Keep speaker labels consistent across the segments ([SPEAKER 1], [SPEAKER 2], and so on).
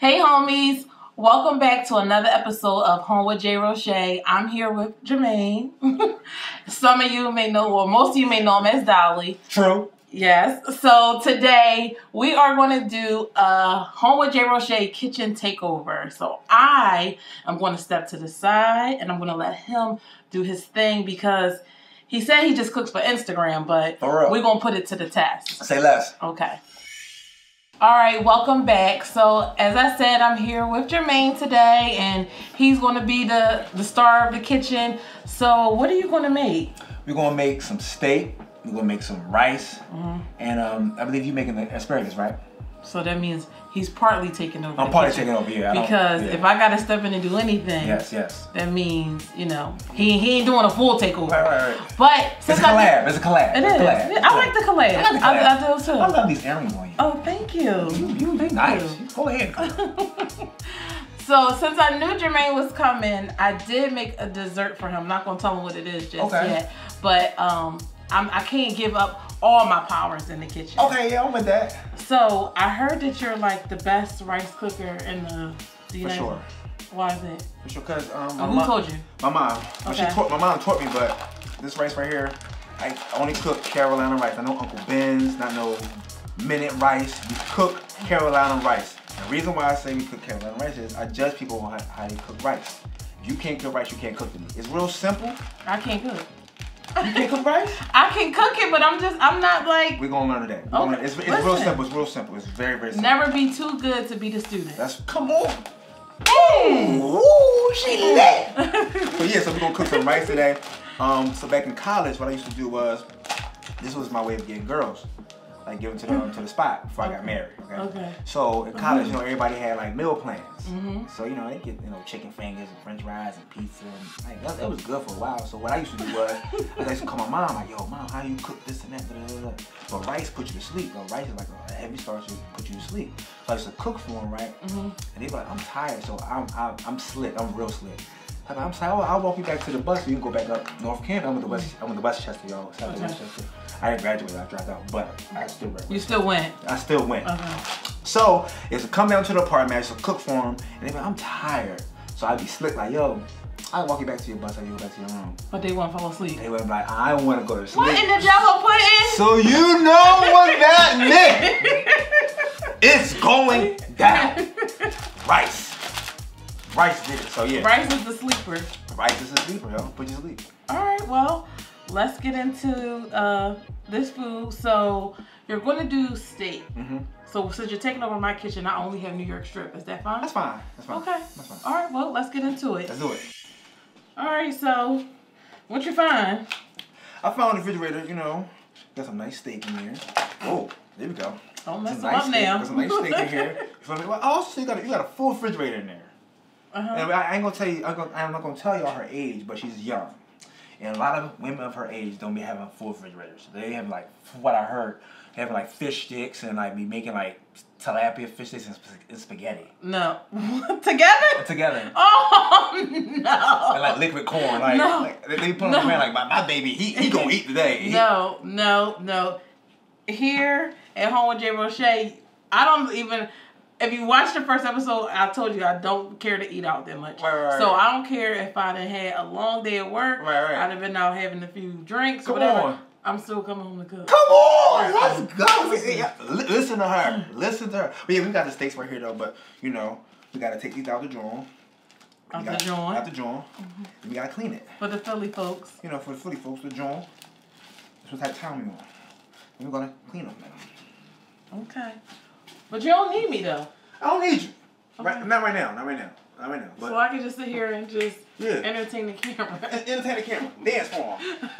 [SPEAKER 1] Hey, homies. Welcome back to another episode of Home with Jae Roche. I'm here with Jermaine. Some of you may know, or most of you may know him as Dolly.
[SPEAKER 2] True.
[SPEAKER 1] Yes. So today we are going to do a Home with Jae Roche kitchen takeover. So I am going to step to the side and I'm going to let him do his thing because he said he just cooks for Instagram, but
[SPEAKER 2] For
[SPEAKER 1] we're going to put it to the test.
[SPEAKER 2] Say less.
[SPEAKER 1] Okay. All right, welcome back. So, as I said, I'm here with Jermaine today, and he's going to be the the star of the kitchen. So, what are you going to make?
[SPEAKER 2] We're gonna make some steak. We're gonna make some rice,
[SPEAKER 1] Mm-hmm.
[SPEAKER 2] and um, I believe you're making the asparagus, right?
[SPEAKER 1] So that means he's partly taking over.
[SPEAKER 2] I'm partly taking over. Yeah. I
[SPEAKER 1] Because
[SPEAKER 2] yeah.
[SPEAKER 1] if I got to step in and do anything,
[SPEAKER 2] Yes. Yes.
[SPEAKER 1] that means you know he he ain't doing a full takeover.
[SPEAKER 2] Right. Right. Right.
[SPEAKER 1] But
[SPEAKER 2] It's
[SPEAKER 1] since
[SPEAKER 2] a
[SPEAKER 1] I
[SPEAKER 2] collab. It's a collab.
[SPEAKER 1] it
[SPEAKER 2] It's a collab.
[SPEAKER 1] Yeah, I like the collab.
[SPEAKER 2] I like the
[SPEAKER 1] I,
[SPEAKER 2] collab.
[SPEAKER 1] I do too.
[SPEAKER 2] I love these earrings on you.
[SPEAKER 1] oh, thank you.
[SPEAKER 2] You, you, you nice.
[SPEAKER 1] you.
[SPEAKER 2] Go ahead.
[SPEAKER 1] So since I knew Jermaine was coming, I did make a dessert for him. I'm not gonna tell him what it is just
[SPEAKER 2] Okay.
[SPEAKER 1] yet, but um, I'm, I can't give up all my powers in the kitchen.
[SPEAKER 2] okay. Yeah, I'm with that.
[SPEAKER 1] So I heard that you're like the best rice cooker in the, the
[SPEAKER 2] For
[SPEAKER 1] United.
[SPEAKER 2] sure.
[SPEAKER 1] Why is it?
[SPEAKER 2] For sure. Cause um,
[SPEAKER 1] Oh, who
[SPEAKER 2] mom-
[SPEAKER 1] told you?
[SPEAKER 2] My mom. Well, she
[SPEAKER 1] Okay.
[SPEAKER 2] taught, my mom taught me, but this rice right here, I only cook Carolina rice. I know Uncle Ben's, not no minute rice. We cook Carolina rice. The reason why I say we cook Carolina rice is I judge people on how, how they cook rice. If you can't cook rice, you can't cook to me. It's real simple.
[SPEAKER 1] I can't cook.
[SPEAKER 2] You can't cook rice?
[SPEAKER 1] I can cook it, but I'm just I'm not like
[SPEAKER 2] We're gonna learn today.
[SPEAKER 1] Okay,
[SPEAKER 2] learn- It's, it's real simple. It's real simple. It's very, very simple.
[SPEAKER 1] never be too good to be the student.
[SPEAKER 2] That's come on.
[SPEAKER 1] Mm.
[SPEAKER 2] Ooh, she lit. but yeah, so we're gonna cook some rice today. Um, so back in college, what I used to do was, this was my way of getting girls, like giving to the to the spot before I got married. Okay.
[SPEAKER 1] Okay.
[SPEAKER 2] So in college, you know, everybody had like meal plans.
[SPEAKER 1] Mhm.
[SPEAKER 2] So you know, they get you know chicken fingers and French fries and pizza, and like that, that was good for a while. So what I used to do was, I used to call my mom like, "Yo, mom, how you cook this and that?" Da, da, da. But rice put you to sleep. Though rice is like a heavy starch to put you to sleep. So I used to cook for them, right?
[SPEAKER 1] Mhm.
[SPEAKER 2] And they be like, I'm tired, so I'm I'm, I'm slick. I'm real slick. I'm, I'm sorry, I'll, I'll walk you back to the bus so you can go back up North Camp. I'm with the West. I'm with the Westchester, y'all. South
[SPEAKER 1] Okay.
[SPEAKER 2] Westchester. I didn't graduate. I dropped out, but I still graduated.
[SPEAKER 1] You still went.
[SPEAKER 2] I still went.
[SPEAKER 1] Okay.
[SPEAKER 2] So it's to come down to the apartment, I used to cook for them, and they be like, I'm tired. So I'd be slick like, yo, I'll walk you back to your bus, I'll you go back to your room.
[SPEAKER 1] But they won't fall asleep.
[SPEAKER 2] They would be like, I don't want to go to sleep.
[SPEAKER 1] What in the Jello pudding?
[SPEAKER 2] So you know what that meant. It's going down. Rice. Rice did it. So yeah,
[SPEAKER 1] Rice is the sleeper.
[SPEAKER 2] rice is the sleeper, yo. Put you to sleep.
[SPEAKER 1] All right, well, let's get into uh, this food. So you're going to do steak.
[SPEAKER 2] Mhm.
[SPEAKER 1] So since you're taking over my kitchen, I only have New York strip. Is that fine?
[SPEAKER 2] That's fine. That's fine.
[SPEAKER 1] Okay.
[SPEAKER 2] That's fine.
[SPEAKER 1] All right, well, let's get into it.
[SPEAKER 2] Let's do it.
[SPEAKER 1] All right, so what you find?
[SPEAKER 2] I found the refrigerator, you know, got some nice steak in here. Oh, there we go.
[SPEAKER 1] Don't mess
[SPEAKER 2] nice
[SPEAKER 1] up
[SPEAKER 2] steak.
[SPEAKER 1] now.
[SPEAKER 2] Got some nice steak in here. You feel me? Well, also, you got a, you got a full refrigerator in there.
[SPEAKER 1] Uh-huh.
[SPEAKER 2] And I I ain't gonna tell you. I'm, gonna, I'm not gonna tell y'all her age, but she's young. And a lot of women of her age don't be having full refrigerators. They have like, what I heard, having like fish sticks and like be making like tilapia fish sticks and, sp- and spaghetti
[SPEAKER 1] No. Together?
[SPEAKER 2] together.
[SPEAKER 1] Oh, no.
[SPEAKER 2] And like liquid corn, like,
[SPEAKER 1] No.
[SPEAKER 2] like they put on
[SPEAKER 1] No.
[SPEAKER 2] the ground like my, my baby, he he gonna eat today.
[SPEAKER 1] No, no, no. Here at home with Jae Roche, I don't even. If you watch the first episode, I told you I don't care to eat out that much.
[SPEAKER 2] Right, right,
[SPEAKER 1] so. I don't care if I done had a long day at work.
[SPEAKER 2] Right, right.
[SPEAKER 1] I'd have been out having a few drinks
[SPEAKER 2] Come
[SPEAKER 1] or whatever.
[SPEAKER 2] on.
[SPEAKER 1] I'm still coming home to cook.
[SPEAKER 2] Come on, let's go. Listen to her. Listen to her. But yeah, we got the steaks right here though. But you know, we gotta take these out the drawer.
[SPEAKER 1] Out the
[SPEAKER 2] got-
[SPEAKER 1] joint.
[SPEAKER 2] Out the drawer. And we gotta clean it.
[SPEAKER 1] For the Philly folks.
[SPEAKER 2] You know, for the Philly folks, the drawer. That's what of time we. And we're gonna clean them. Now.
[SPEAKER 1] Okay. But you don't need me though.
[SPEAKER 2] I don't need you. Right, not right now. Not right now. Not right now. But
[SPEAKER 1] so I can just sit here and just
[SPEAKER 2] yeah.
[SPEAKER 1] entertain the camera.
[SPEAKER 2] Entertain the camera. Dance for him.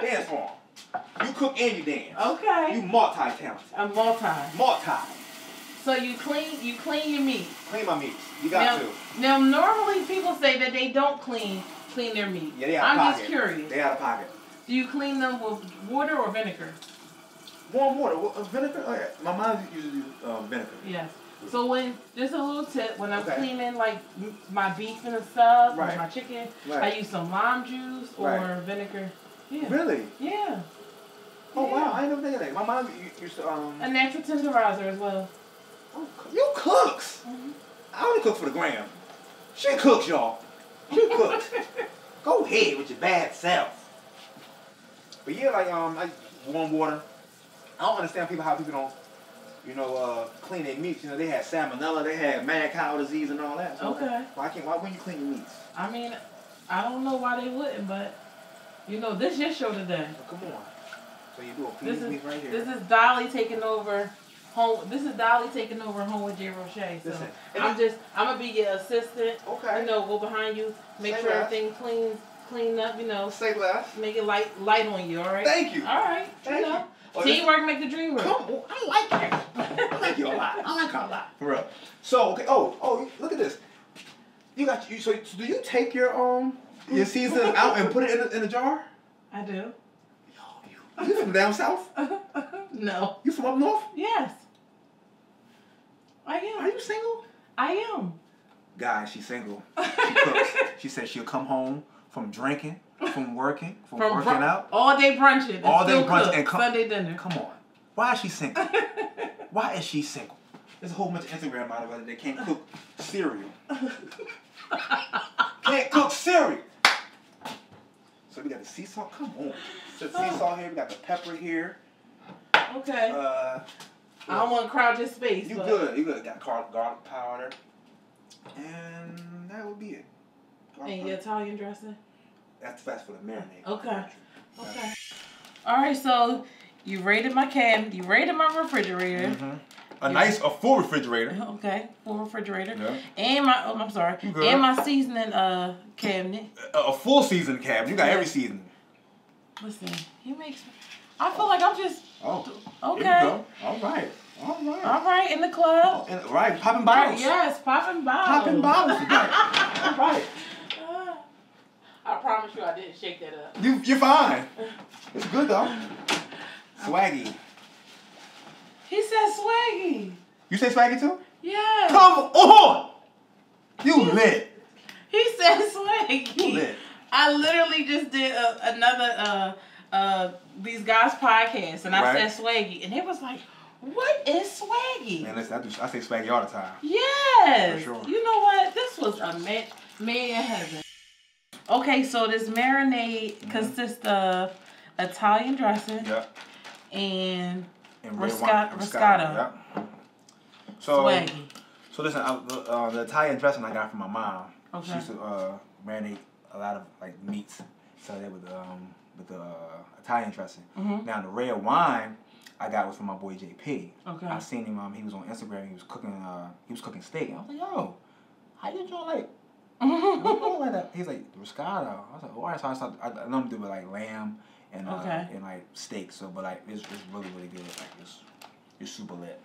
[SPEAKER 2] Dance for him. You cook and you dance. Okay. You
[SPEAKER 1] okay.
[SPEAKER 2] multi-talented.
[SPEAKER 1] I'm multi.
[SPEAKER 2] Multi.
[SPEAKER 1] So you clean you clean your meat.
[SPEAKER 2] Clean my meat. You got
[SPEAKER 1] now,
[SPEAKER 2] to.
[SPEAKER 1] now normally people say that they don't clean clean their meat.
[SPEAKER 2] Yeah, they out
[SPEAKER 1] I'm
[SPEAKER 2] of
[SPEAKER 1] just curious.
[SPEAKER 2] They out of pocket.
[SPEAKER 1] Do you clean them with water or vinegar?
[SPEAKER 2] Warm water. Wa- uh, Vinegar? Oh, yeah. My mom usually use um, vinegar.
[SPEAKER 1] Yes. So when just a little tip, when I'm
[SPEAKER 2] Okay.
[SPEAKER 1] cleaning like my beef in a sub
[SPEAKER 2] Right.
[SPEAKER 1] or my chicken,
[SPEAKER 2] Right.
[SPEAKER 1] I use some lime juice or
[SPEAKER 2] Right.
[SPEAKER 1] vinegar. Yeah.
[SPEAKER 2] Really?
[SPEAKER 1] Yeah.
[SPEAKER 2] Oh
[SPEAKER 1] Yeah.
[SPEAKER 2] wow! I didn't never think of that. My mom used to um.
[SPEAKER 1] A natural tenderizer as well.
[SPEAKER 2] oh, you cooks.
[SPEAKER 1] Mhm.
[SPEAKER 2] I only cook for the gram. She cooks, y'all. She cooks. Go ahead with your bad self. But yeah, like um, like warm water. I don't understand people how people don't, you know, uh, clean their meats. You know, they had salmonella, they had mad cow disease and all that. So
[SPEAKER 1] Okay.
[SPEAKER 2] Why can't? Why wouldn't you clean your meats?
[SPEAKER 1] I mean, I don't know why they wouldn't, but you know, this your show today.
[SPEAKER 2] Oh, come on. So you do a
[SPEAKER 1] This is
[SPEAKER 2] meat right here.
[SPEAKER 1] this is Dolly taking over home. This is Dolly taking over home with Jae Roche. So
[SPEAKER 2] Listen,
[SPEAKER 1] I'm just I'm gonna be your assistant.
[SPEAKER 2] okay.
[SPEAKER 1] You know, go behind you, make
[SPEAKER 2] Say
[SPEAKER 1] sure
[SPEAKER 2] less.
[SPEAKER 1] everything cleans, clean up. You know,
[SPEAKER 2] Say less.
[SPEAKER 1] make it light light on you. All right.
[SPEAKER 2] Thank you.
[SPEAKER 1] All right.
[SPEAKER 2] Thank
[SPEAKER 1] you know,
[SPEAKER 2] you. Oh, this-
[SPEAKER 1] teamwork make the dream work.
[SPEAKER 2] Come on, I like that. I like you a lot. I like her a lot. For real. So okay. Oh, oh, look at this. You got you. So, so do you take your um your seasoning out and put it in a, in a jar?
[SPEAKER 1] I do.
[SPEAKER 2] Yo, you, you from down south?
[SPEAKER 1] no.
[SPEAKER 2] You from up north?
[SPEAKER 1] Yes. I am.
[SPEAKER 2] Are you single?
[SPEAKER 1] I am.
[SPEAKER 2] Guys, she's single. She cooks. she said she'll come home from drinking, from working, from,
[SPEAKER 1] From
[SPEAKER 2] working out.
[SPEAKER 1] all day brunching.
[SPEAKER 2] All day brunching,
[SPEAKER 1] cook
[SPEAKER 2] and come-
[SPEAKER 1] Sunday dinner.
[SPEAKER 2] Come on. Why is she single? Why is she single? There's a whole bunch of Instagram models out there that can't cook cereal. can't cook cereal. So we got the sea salt. Come on. So the sea salt here. We got the pepper here.
[SPEAKER 1] Okay.
[SPEAKER 2] Uh,
[SPEAKER 1] I don't want to crowd your space.
[SPEAKER 2] you good. You good. Got garlic, garlic powder. And that would be it. Garlic
[SPEAKER 1] And your. Italian dressing.
[SPEAKER 2] That's that's for the marinade.
[SPEAKER 1] Okay. Okay. All right. So you raided my cabinet. You raided my refrigerator.
[SPEAKER 2] Mhm. A nice, a full refrigerator.
[SPEAKER 1] Okay. Full refrigerator.
[SPEAKER 2] Yeah.
[SPEAKER 1] And my oh, I'm sorry. And my seasoning uh cabinet.
[SPEAKER 2] A, a full season cabinet. You got every season.
[SPEAKER 1] Listen, he makes. Me, I feel like I'm just
[SPEAKER 2] Oh.
[SPEAKER 1] okay.
[SPEAKER 2] Here we go. All right. All right.
[SPEAKER 1] All right in the club.
[SPEAKER 2] And, right, popping
[SPEAKER 1] Right,
[SPEAKER 2] bottles.
[SPEAKER 1] yes, popping bottles.
[SPEAKER 2] Popping bottles today. All right.
[SPEAKER 1] I promise you, I didn't shake that up.
[SPEAKER 2] You, you're fine. It's good though. Swaggy.
[SPEAKER 1] He said swaggy.
[SPEAKER 2] You say swaggy too?
[SPEAKER 1] Yeah.
[SPEAKER 2] Come on. You lit.
[SPEAKER 1] He said swaggy.
[SPEAKER 2] You lit.
[SPEAKER 1] I literally just did a, another uh uh these guys podcast and I
[SPEAKER 2] Right.
[SPEAKER 1] said swaggy and it was like, what is swaggy?
[SPEAKER 2] Man, listen, I, do, I say swaggy all the time.
[SPEAKER 1] Yes.
[SPEAKER 2] For sure.
[SPEAKER 1] You know what? This was a man, man in heaven. Okay, so this marinade
[SPEAKER 2] Mm-hmm.
[SPEAKER 1] consists of Italian dressing
[SPEAKER 2] Yep.
[SPEAKER 1] and
[SPEAKER 2] And wine-
[SPEAKER 1] Roscato.
[SPEAKER 2] Yep. So,
[SPEAKER 1] swaggy.
[SPEAKER 2] so listen, I, uh, the Italian dressing I got from my mom.
[SPEAKER 1] Okay.
[SPEAKER 2] She used to uh, marinate a lot of like meats. So that with um with the uh, Italian dressing.
[SPEAKER 1] Mhm.
[SPEAKER 2] Now the red wine I got was from my boy JP.
[SPEAKER 1] Okay.
[SPEAKER 2] I seen him. Um, he was on Instagram. He was cooking. Uh, he was cooking steak. I was like, yo, how you doing like? What you doing that? He's like Roscato. I was like, all right. So I started. I, I know him do with like lamb and uh,
[SPEAKER 1] Okay.
[SPEAKER 2] and like steak. So, but like it's, it's really really good. Like it's it's super lit.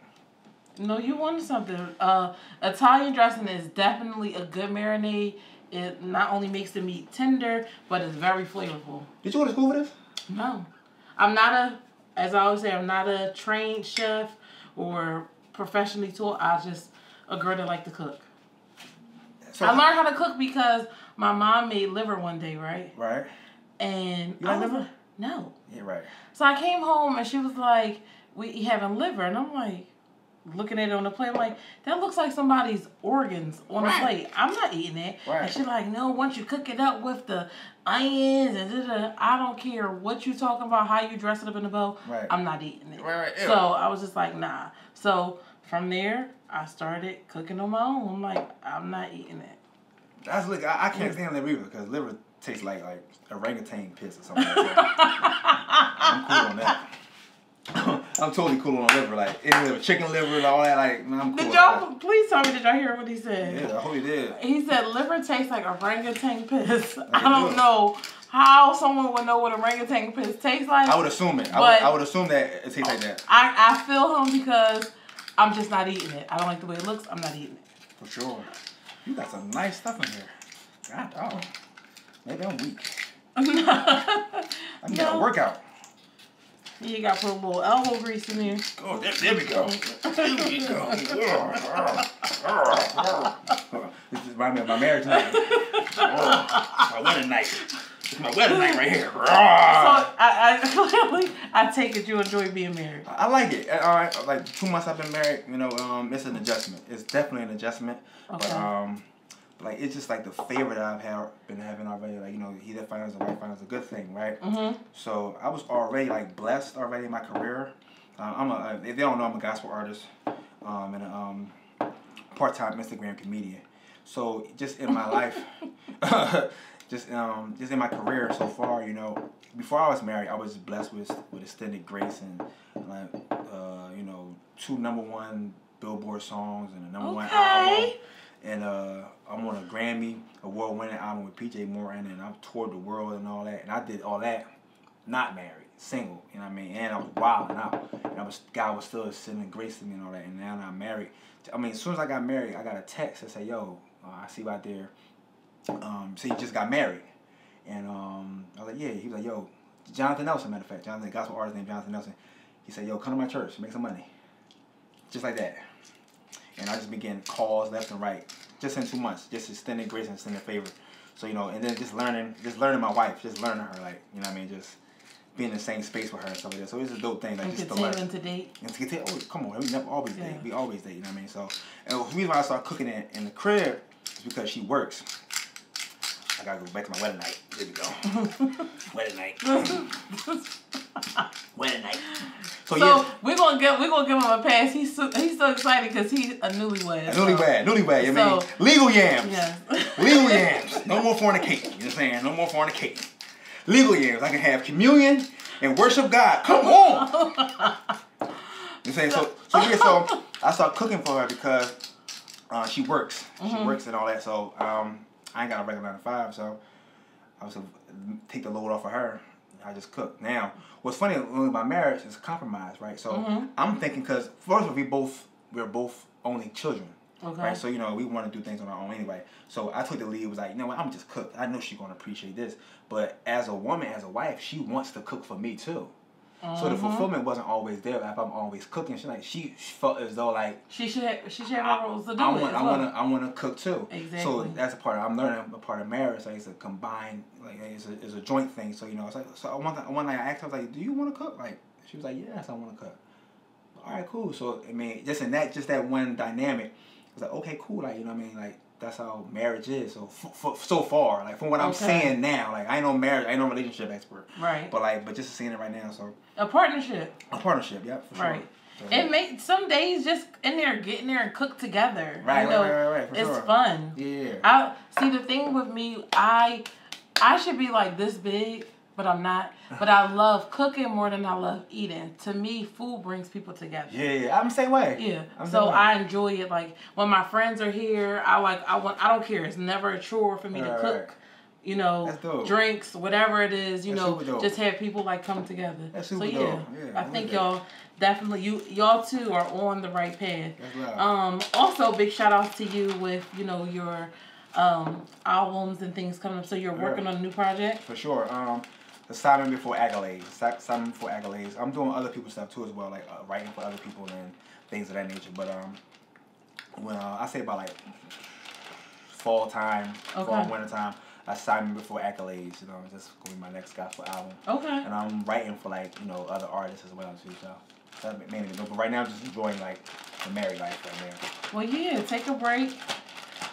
[SPEAKER 1] No, you wanted something. Uh, Italian dressing is definitely a good marinade. It not only makes the meat tender, but it's very flavorful.
[SPEAKER 2] Did you go to school for this?
[SPEAKER 1] No, I'm not a, as I always say, I'm not a trained chef or professionally taught. I just a girl that like to cook.
[SPEAKER 2] So,
[SPEAKER 1] I learned how to cook because my mom made liver one day, right?
[SPEAKER 2] Right.
[SPEAKER 1] And
[SPEAKER 2] You
[SPEAKER 1] I
[SPEAKER 2] like
[SPEAKER 1] was
[SPEAKER 2] liver?
[SPEAKER 1] no.
[SPEAKER 2] Yeah. Right.
[SPEAKER 1] So I came home and she was like, "We having liver," and I'm like, looking at it on the plate. I'm like, "That looks like somebody's organs on
[SPEAKER 2] Right.
[SPEAKER 1] the plate. I'm not eating it."
[SPEAKER 2] Right.
[SPEAKER 1] And she's like, "No, once you cook it up with the onions and da, da, I don't care what you talking about, how you dress it up in the bowl.
[SPEAKER 2] Right.
[SPEAKER 1] I'm not eating it."
[SPEAKER 2] Right. Right.
[SPEAKER 1] So I was just like, "Nah." So from there, I started cooking on my own. I'm like, I'm not eating it.
[SPEAKER 2] That's look. I, I can't stand liver either because liver tastes like like orangutan piss or something. Like that. I'm cool on that. I'm totally cool on liver. Like any liver, chicken liver, and all that. Like no, I'm cool.
[SPEAKER 1] Did y'all please tell me? Did y'all hear what he said?
[SPEAKER 2] Yeah, I hope you did.
[SPEAKER 1] He said liver tastes like orangutan piss. I don't
[SPEAKER 2] do.
[SPEAKER 1] know how someone would know what orangutan piss tastes like.
[SPEAKER 2] I would assume it. I would, I would assume that it tastes like that
[SPEAKER 1] I, I feel him because I'm just not eating it. I don't like the way it looks. I'm not eating it.
[SPEAKER 2] for sure. You got some nice stuff in here. God dog. Maybe I'm weak. I need a
[SPEAKER 1] No.
[SPEAKER 2] workout.
[SPEAKER 1] you got to put a little elbow grease in there.
[SPEAKER 2] Oh, there, there we go. There we go. this is of my marriage night. Oh, my wedding night. This is my wedding night right here.
[SPEAKER 1] So I, I I take it you enjoy being married.
[SPEAKER 2] I like it. All right, like two months I've been married. You know, um, it's an adjustment. It's definitely an adjustment.
[SPEAKER 1] Okay.
[SPEAKER 2] But um, like it's just like the favorite I've had been having already. Like you know, he that finds a wife finds a good thing, right?
[SPEAKER 1] Mhm.
[SPEAKER 2] So I was already like blessed already in my career. Uh, I'm a if they don't know I'm a gospel artist, um, and a um, part-time Instagram comedian. So just in my life, just um, just in my career so far, you know, before I was married, I was blessed with with extended grace and like uh, you know two number one Billboard songs and a number one album. And uh, I'm on a Grammy award winning album with PJ Morton, and I've toured the world and all that. And I did all that, not married, single. You know what I mean? And I was wilding out, and I was God was still sending grace to me and all that. And now I'm married, I mean, as soon as I got married, I got a text that said, "Yo, uh, I see you out there. Um, so he just got married." And um, I was like, "Yeah." He was like, "Yo, Jonathan Nelson." Matter of fact, Jonathan, gospel artist named Jonathan Nelson. He said, "Yo, come to my church, make some money." Just like that. And I just began calls left and right, just in two months, just extending grace and extending favor. So you know, and then just learning, just learning my wife, just learning her, like you know, what I mean, just being in the same space with her and stuff like that. So it's a dope thing, like
[SPEAKER 1] And
[SPEAKER 2] just to learn.
[SPEAKER 1] to date.
[SPEAKER 2] And to get to, oh, come on, we never always
[SPEAKER 1] Yeah.
[SPEAKER 2] date. We always date, you know what I mean? So, and the reason why I started cooking in, in the crib is because she works. I gotta go back to my wedding night. There we go. wedding night. wedding night. So,
[SPEAKER 1] So
[SPEAKER 2] yeah,
[SPEAKER 1] we're gonna give we're gonna give him a pass. He's so, he's so excited because he's a newlywed.
[SPEAKER 2] a
[SPEAKER 1] so-
[SPEAKER 2] newlywed, newlywed. I mean,
[SPEAKER 1] So-
[SPEAKER 2] legal yams.
[SPEAKER 1] Yes.
[SPEAKER 2] Legal yams. No more fornicating. You know what I'm saying? No more fornicating. Legal yams. I can have communion and worship God. Come on. You saying so? So yeah. So I started cooking for her because uh, she works. She works and all that. So um, I ain't got a regular nine to five. So I was to take the load off of her. I just cook. Now, what's funny my marriage is compromise, right? So mm-hmm. I'm thinking because first of all, we both we're both only children.
[SPEAKER 1] Okay.
[SPEAKER 2] Right, so you know we want to do things on our own anyway. So I took the lead. Was like, you know what? I'm just cook. I know she's gonna appreciate this. But as a woman, as a wife, she wants to cook for me too. So the uh-huh. fulfillment wasn't always there. If I'm always cooking, she like she, she felt as though like
[SPEAKER 1] She should have, she should have roles to do
[SPEAKER 2] I want I want to I want to cook too.
[SPEAKER 1] Exactly.
[SPEAKER 2] So that's a part of, I'm learning a part of marriage. Like it's a combined like it's a, it's a joint thing. So you know it's like so one th- one night I asked her I was like, do you want to cook? Like she was like, yes, I want to cook. All right, cool. So I mean, just in that just that one dynamic, I was like, okay, cool. Like you know what I mean, like. That's how marriage is. So f- f- so far, like from what I'm
[SPEAKER 1] Okay.
[SPEAKER 2] saying now, like I ain't no marriage, I ain't no relationship expert,
[SPEAKER 1] Right.
[SPEAKER 2] but like, but just seeing it right now, so
[SPEAKER 1] A partnership.
[SPEAKER 2] a partnership, yeah, for sure.
[SPEAKER 1] Right.
[SPEAKER 2] So,
[SPEAKER 1] It makes some days just in there, get in there and cook together.
[SPEAKER 2] Right,
[SPEAKER 1] you
[SPEAKER 2] right,
[SPEAKER 1] know,
[SPEAKER 2] right, right, right, for
[SPEAKER 1] it's
[SPEAKER 2] sure.
[SPEAKER 1] fun.
[SPEAKER 2] yeah.
[SPEAKER 1] I see the thing with me, I I should be like this big, but I'm not. But I love cooking more than I love eating. To me, food brings people together.
[SPEAKER 2] Yeah, yeah, I'm the same way.
[SPEAKER 1] Yeah.
[SPEAKER 2] I'm
[SPEAKER 1] so
[SPEAKER 2] way.
[SPEAKER 1] I enjoy it. Like when my friends are here, I like I want I don't care. It's never a chore for me to
[SPEAKER 2] Right,
[SPEAKER 1] cook.
[SPEAKER 2] right.
[SPEAKER 1] You know, drinks, whatever it is, you
[SPEAKER 2] That's
[SPEAKER 1] know, just have people like come together.
[SPEAKER 2] That's
[SPEAKER 1] so yeah.
[SPEAKER 2] Yeah,
[SPEAKER 1] I think y'all definitely you y'all too are on the right path. Um, also big shout out to you with you know your um albums and things coming up. So you're working
[SPEAKER 2] Yeah.
[SPEAKER 1] on a new project.
[SPEAKER 2] For sure. Um, Simon Before Accolades. Si- Simon Before Accolades. I'm doing other people's stuff too as well, like uh, writing for other people and things of that nature. But um, when uh, I say about like fall time, fall
[SPEAKER 1] Okay.
[SPEAKER 2] winter time, uh, Simon Before Accolades. You know, that's gonna be my next gospel album.
[SPEAKER 1] Okay.
[SPEAKER 2] And I'm writing for like you know other artists as well too. So that mainly But right now, I'm just enjoying like the married life right now.
[SPEAKER 1] Well, yeah, take a break.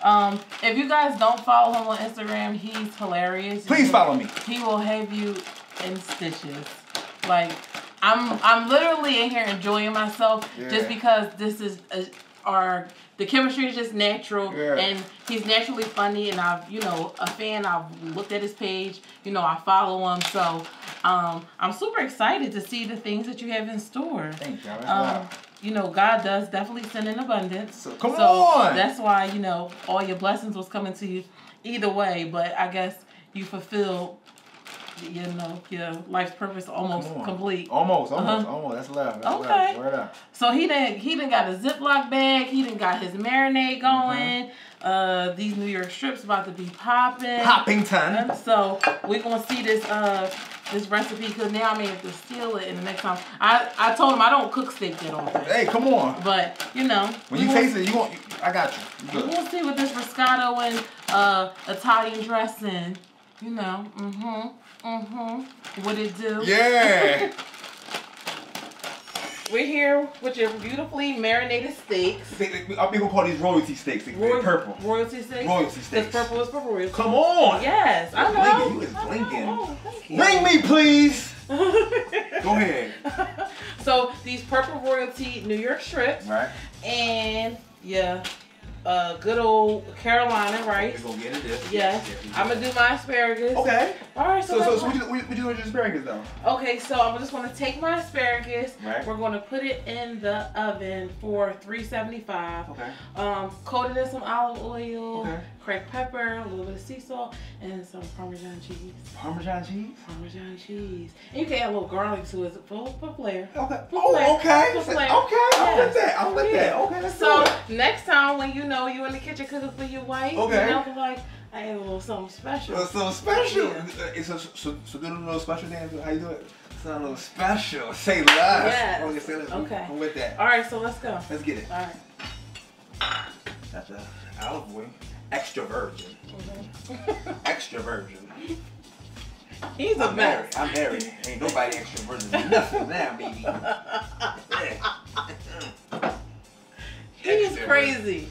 [SPEAKER 1] Um, if you guys don't follow him on Instagram, he's hilarious.
[SPEAKER 2] Please follow me.
[SPEAKER 1] He will have you in stitches. Like, I'm I'm literally in here enjoying myself just because this is a, our the chemistry is just natural
[SPEAKER 2] Yeah.
[SPEAKER 1] and he's naturally funny and I've you know a fan. I've looked at his page. You know I follow him, so um, I'm super excited to see the things that you have in store.
[SPEAKER 2] Thank you.
[SPEAKER 1] Um. You know, God does definitely send in abundance.
[SPEAKER 2] So- come
[SPEAKER 1] so
[SPEAKER 2] on!
[SPEAKER 1] That's why, you know, all your blessings was coming to you either way, but I guess you fulfilled you know, your life's purpose almost complete.
[SPEAKER 2] Almost, almost,
[SPEAKER 1] Uh-huh.
[SPEAKER 2] almost. That's love. That's
[SPEAKER 1] Okay.
[SPEAKER 2] love. Up.
[SPEAKER 1] So he done he done got a Ziploc bag, he didn't got his marinade going. Uh these New York strips about to be popping.
[SPEAKER 2] Popping Poppington.
[SPEAKER 1] So we're gonna see this uh this recipe because now I may have to steal it and the next time I, I told him I don't cook steak that often.
[SPEAKER 2] Hey, come on.
[SPEAKER 1] But you know,
[SPEAKER 2] When you taste it, you want. I got you. You
[SPEAKER 1] we'll see what this Roscato and uh, Italian dressing You know, mm-hmm, mm-hmm. What it do?
[SPEAKER 2] Yeah.
[SPEAKER 1] We're here with your beautifully marinated steaks.
[SPEAKER 2] Our people call these royalty steaks. They,
[SPEAKER 1] Roy-
[SPEAKER 2] purple.
[SPEAKER 1] Royalty steaks.
[SPEAKER 2] Royalty
[SPEAKER 1] Because
[SPEAKER 2] steaks.
[SPEAKER 1] purple is for royalty.
[SPEAKER 2] Come on.
[SPEAKER 1] Yes, I know.
[SPEAKER 2] blinking. You is blinking.
[SPEAKER 1] Oh.
[SPEAKER 2] Ring me, please. Go ahead.
[SPEAKER 1] so these purple royalty New York strips
[SPEAKER 2] Right.
[SPEAKER 1] and yeah, uh, good old Carolina
[SPEAKER 2] We're
[SPEAKER 1] rice.
[SPEAKER 2] gonna get into this.
[SPEAKER 1] Yes, I'm gonna do my asparagus.
[SPEAKER 2] Okay.
[SPEAKER 1] All right, so,
[SPEAKER 2] So, so, so what you, what you doing with your asparagus though?
[SPEAKER 1] okay, so I'm just gonna take my asparagus.
[SPEAKER 2] Right.
[SPEAKER 1] We're gonna put it in the oven for 375.
[SPEAKER 2] Okay.
[SPEAKER 1] Um, coat it in some olive oil,
[SPEAKER 2] Okay.
[SPEAKER 1] cracked pepper, a little bit of sea salt, and some Parmesan cheese.
[SPEAKER 2] Parmesan cheese.
[SPEAKER 1] Parmesan cheese. And you can add a little garlic to it for, for flair.
[SPEAKER 2] Okay.
[SPEAKER 1] For
[SPEAKER 2] Oh,
[SPEAKER 1] flair.
[SPEAKER 2] okay.
[SPEAKER 1] For
[SPEAKER 2] Okay.
[SPEAKER 1] flair.
[SPEAKER 2] I'll
[SPEAKER 1] Yes.
[SPEAKER 2] let that. I'll let that. Okay. Let's
[SPEAKER 1] So
[SPEAKER 2] do it.
[SPEAKER 1] next time when you know you in the kitchen cooking for your wife,
[SPEAKER 2] Okay.
[SPEAKER 1] know, be like, I have a little something special.
[SPEAKER 2] Well, so special.
[SPEAKER 1] Yeah.
[SPEAKER 2] Uh, It's a, so, so do a little special dance. How you do it? Sound a little special. Say less.
[SPEAKER 1] Yes.
[SPEAKER 2] Okay. Say less.
[SPEAKER 1] Okay.
[SPEAKER 2] I'm with that.
[SPEAKER 1] All right, so let's go.
[SPEAKER 2] Let's get it.
[SPEAKER 1] All right.
[SPEAKER 2] That's a olive oil. Extra virgin.
[SPEAKER 1] Mhm.
[SPEAKER 2] Extra virgin.
[SPEAKER 1] He's a
[SPEAKER 2] I'm married.
[SPEAKER 1] mess.
[SPEAKER 2] I'm married. Ain't nobody extra virgin. Nothing now, baby.
[SPEAKER 1] He's crazy.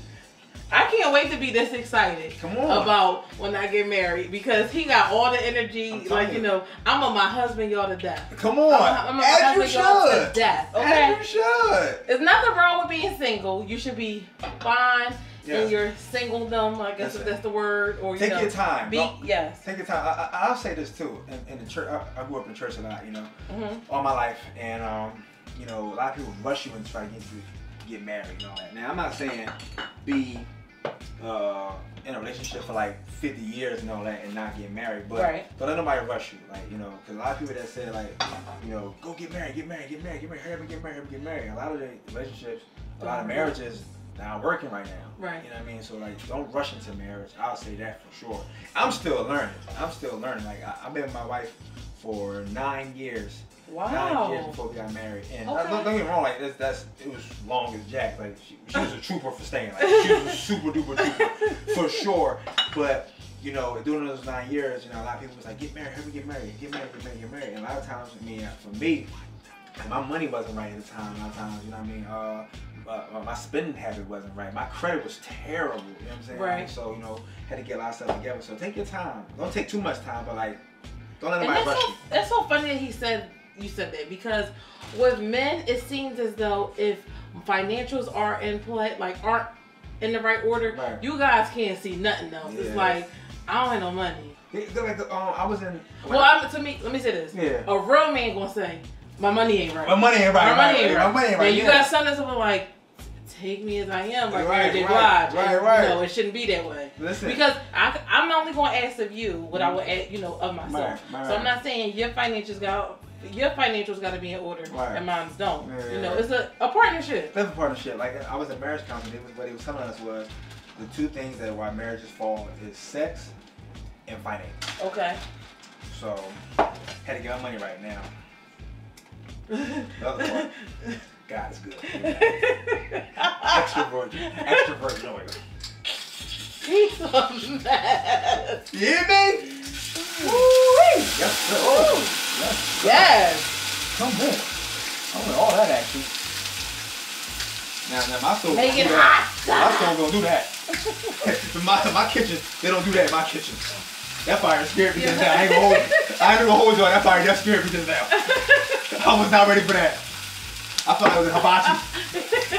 [SPEAKER 1] I can't wait to be this excited
[SPEAKER 2] Come on.
[SPEAKER 1] about when I get married because he got all the energy. Like you
[SPEAKER 2] you.
[SPEAKER 1] know, I'm on my husband y'all to death.
[SPEAKER 2] Come on.
[SPEAKER 1] I'm on my
[SPEAKER 2] As you
[SPEAKER 1] husband y'all to
[SPEAKER 2] should.
[SPEAKER 1] death. Okay.
[SPEAKER 2] As you should.
[SPEAKER 1] There's nothing wrong with being single. You should be fine
[SPEAKER 2] Yeah.
[SPEAKER 1] in your singledom. I guess if that's the word. Or you
[SPEAKER 2] Take
[SPEAKER 1] know,
[SPEAKER 2] your time.
[SPEAKER 1] Be
[SPEAKER 2] Don't-
[SPEAKER 1] yes.
[SPEAKER 2] Take your time. I, I, I'll say this too. In, in the church, I, I grew up in church a lot, you know,
[SPEAKER 1] hmm
[SPEAKER 2] all my life, and um, you know, a lot of people rush you and try to get you to get married and all that. Now, I'm not saying be uh, in a relationship for like 50 years and all that and not get married, but
[SPEAKER 1] Right.
[SPEAKER 2] don't let nobody rush you, like you know, because a lot of people that say like, you know, go get married, get married, get married, get married, hurry up and get married, and get married. A lot of the relationships, a lot of marriages not working right now.
[SPEAKER 1] Right.
[SPEAKER 2] You know what I mean? So like, don't rush into marriage. I'll say that for sure. I'm still learning. I'm still learning. Like I, I've been with my wife for nine years. Nine years
[SPEAKER 1] Wow.
[SPEAKER 2] before we got married. And
[SPEAKER 1] Okay.
[SPEAKER 2] uh, don't, don't get me wrong, like that's, that's it was long as Jack. Like she, she was a trooper for staying. Like she was a super duper trooper for sure. But you know, during those nine years, you know, a lot of people was like, get married, hurry, get married, get married, get married, get married. And a lot of times, I mean, for me, my money wasn't right at the time. A lot of times, you know what I mean. Uh, uh, my spending habit wasn't right. My credit was terrible. You know what I'm saying?
[SPEAKER 1] Right.
[SPEAKER 2] So you know, had to get a lot of stuff together. So take your time. Don't take too much time, but like, don't let
[SPEAKER 1] that's
[SPEAKER 2] rush
[SPEAKER 1] so,
[SPEAKER 2] you.
[SPEAKER 1] that's so funny that he said you said that because with men it seems as though if financials are in play like aren't in the right order,
[SPEAKER 2] Right.
[SPEAKER 1] you guys can't see nothing else. It's like I don't have no money.
[SPEAKER 2] Like, um, I was in.
[SPEAKER 1] Well, I'm, to me, let me say this:
[SPEAKER 2] Yeah.
[SPEAKER 1] a real man gonna say, "My money ain't right."
[SPEAKER 2] My money ain't right.
[SPEAKER 1] My money
[SPEAKER 2] right,
[SPEAKER 1] ain't
[SPEAKER 2] right. My money ain't right.
[SPEAKER 1] you
[SPEAKER 2] yeah.
[SPEAKER 1] got some that's gonna like, "Take me as I am," like
[SPEAKER 2] Right,
[SPEAKER 1] Mary J.
[SPEAKER 2] right, right,
[SPEAKER 1] and,
[SPEAKER 2] right.
[SPEAKER 1] You know, it shouldn't be that way.
[SPEAKER 2] Listen.
[SPEAKER 1] Because I, I'm only gonna ask of you what I would ask, you know, of myself.
[SPEAKER 2] Right, right,
[SPEAKER 1] So I'm not saying your financials got your financials got to be in order
[SPEAKER 2] Right.
[SPEAKER 1] and mine's don't.
[SPEAKER 2] Yeah,
[SPEAKER 1] you know, it's a, a partnership.
[SPEAKER 2] That's a partnership. Like I was in marriage counseling. Was what he was telling us was the two things that why marriages fall is sex and finance.
[SPEAKER 1] Okay.
[SPEAKER 2] So had to get my money right now. The other part, God's good. Extra virgin. Extra virgin. Oh.
[SPEAKER 1] He's a mess.
[SPEAKER 2] You hear me? Woo-wee. Yes, sir. Oh, yes.
[SPEAKER 1] Yes.
[SPEAKER 2] Come on. I want all that action. Now, now my stove
[SPEAKER 1] Make it
[SPEAKER 2] do that.
[SPEAKER 1] hot.
[SPEAKER 2] My stove don't do that. my, my kitchen, they don't do that in my kitchen. That fire scared me just now. I ain't gonna hold, you. I ain't gonna hold you on that fire. That scared me just now. I was not ready for that. I thought I was in hibachi.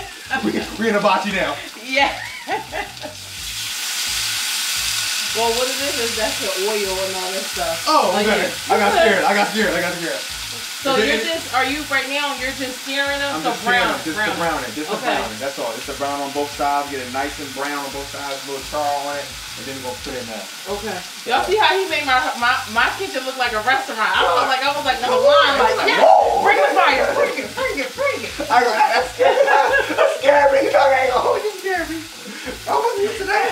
[SPEAKER 2] We, we in hibachi now.
[SPEAKER 1] Yeah. well, what it is is that's the oil and all that stuff.
[SPEAKER 2] Oh,
[SPEAKER 1] Like,
[SPEAKER 2] okay.
[SPEAKER 1] yeah.
[SPEAKER 2] I got scared. I got scared. I got scared.
[SPEAKER 1] So
[SPEAKER 2] it-
[SPEAKER 1] you're just, are you right now? You're just searing them
[SPEAKER 2] I'm
[SPEAKER 1] to
[SPEAKER 2] just
[SPEAKER 1] brown,
[SPEAKER 2] brown, just
[SPEAKER 1] brown.
[SPEAKER 2] to brown it, just to
[SPEAKER 1] Okay.
[SPEAKER 2] brown it. That's all. Just to brown on both sides, get it nice and brown on both sides, a little char on it, and then we're gonna put it in there.
[SPEAKER 1] Okay. Y'all see how he made my my my kitchen look like a restaurant? I felt like I was like on the line, like yeah, bring the fire, bring it, bring it, bring it.
[SPEAKER 2] I go, that scared, that scared me. You know, I ain't gonna hold you, scared me. I wasn't used to that.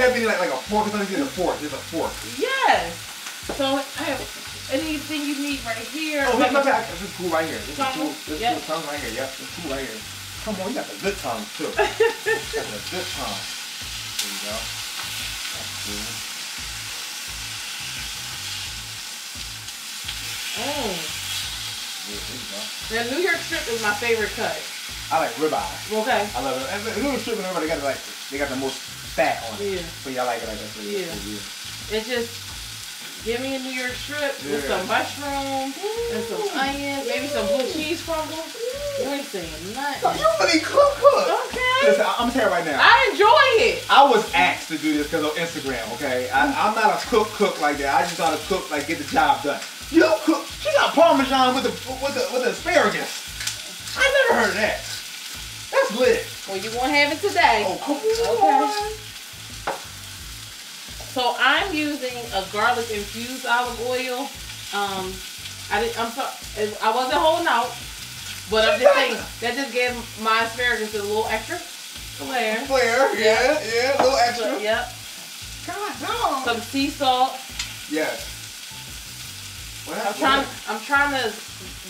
[SPEAKER 2] You have me like, like a fork, it's not even a fork, it's a fork.
[SPEAKER 1] Yes. So I have anything you need right here.
[SPEAKER 2] Oh, look, look, look, this is cool right here. This is
[SPEAKER 1] Tongue?
[SPEAKER 2] cool, this
[SPEAKER 1] Yep.
[SPEAKER 2] is cool tongue right here, yep, this is cool right here. Come on, you got the good tongue too. you Got the good tongue. There you go. That's cool.
[SPEAKER 1] Mm.
[SPEAKER 2] Yeah, there you go.
[SPEAKER 1] The New York strip is my favorite cut.
[SPEAKER 2] I like ribeye.
[SPEAKER 1] Okay.
[SPEAKER 2] I love it. And the New York strip and everybody got like they got the most fat on it.
[SPEAKER 1] Yeah.
[SPEAKER 2] So y'all like it like that. So
[SPEAKER 1] Yeah.
[SPEAKER 2] yeah.
[SPEAKER 1] It's just give me a New York strip with some mushrooms and some onions, maybe some blue cheese crumbles. You ain't saying
[SPEAKER 2] No,
[SPEAKER 1] nothing.
[SPEAKER 2] you really cook cook.
[SPEAKER 1] Okay.
[SPEAKER 2] Listen, I- I'm gonna tell you right now.
[SPEAKER 1] I enjoy it.
[SPEAKER 2] I was asked to do this because of Instagram, okay? I, I'm not a cook cook like that. I just know to cook, like get the job done. You cook, she got Parmesan with the with the with the asparagus. I never heard of that. That's lit.
[SPEAKER 1] Well, you gonna have it today.
[SPEAKER 2] Oh, come
[SPEAKER 1] Okay.
[SPEAKER 2] on.
[SPEAKER 1] So I'm using a garlic infused olive oil. Um, I did, I'm sorry, I wasn't holding out, but I'm just saying that just gave my asparagus a little extra flair.
[SPEAKER 2] Flair, yeah, yeah, a little extra.
[SPEAKER 1] So, yep.
[SPEAKER 2] God, no.
[SPEAKER 1] Some sea salt.
[SPEAKER 2] yes. What
[SPEAKER 1] I'm trying. I'm trying to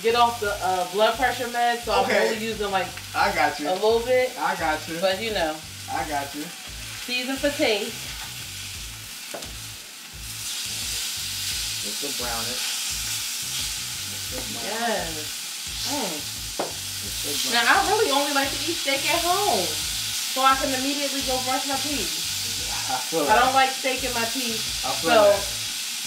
[SPEAKER 1] get off the uh, blood pressure meds, so
[SPEAKER 2] Okay.
[SPEAKER 1] I'm only using like
[SPEAKER 2] I got you.
[SPEAKER 1] a little bit.
[SPEAKER 2] I got you.
[SPEAKER 1] But you know,
[SPEAKER 2] I got you.
[SPEAKER 1] season for taste.
[SPEAKER 2] Just to brown it. Brown it.
[SPEAKER 1] Yes. Mm.
[SPEAKER 2] Just to brown
[SPEAKER 1] Now I really only like to eat steak at home, so I can immediately go brush my teeth.
[SPEAKER 2] I feel
[SPEAKER 1] I don't like steak in my teeth,
[SPEAKER 2] I feel
[SPEAKER 1] so
[SPEAKER 2] that.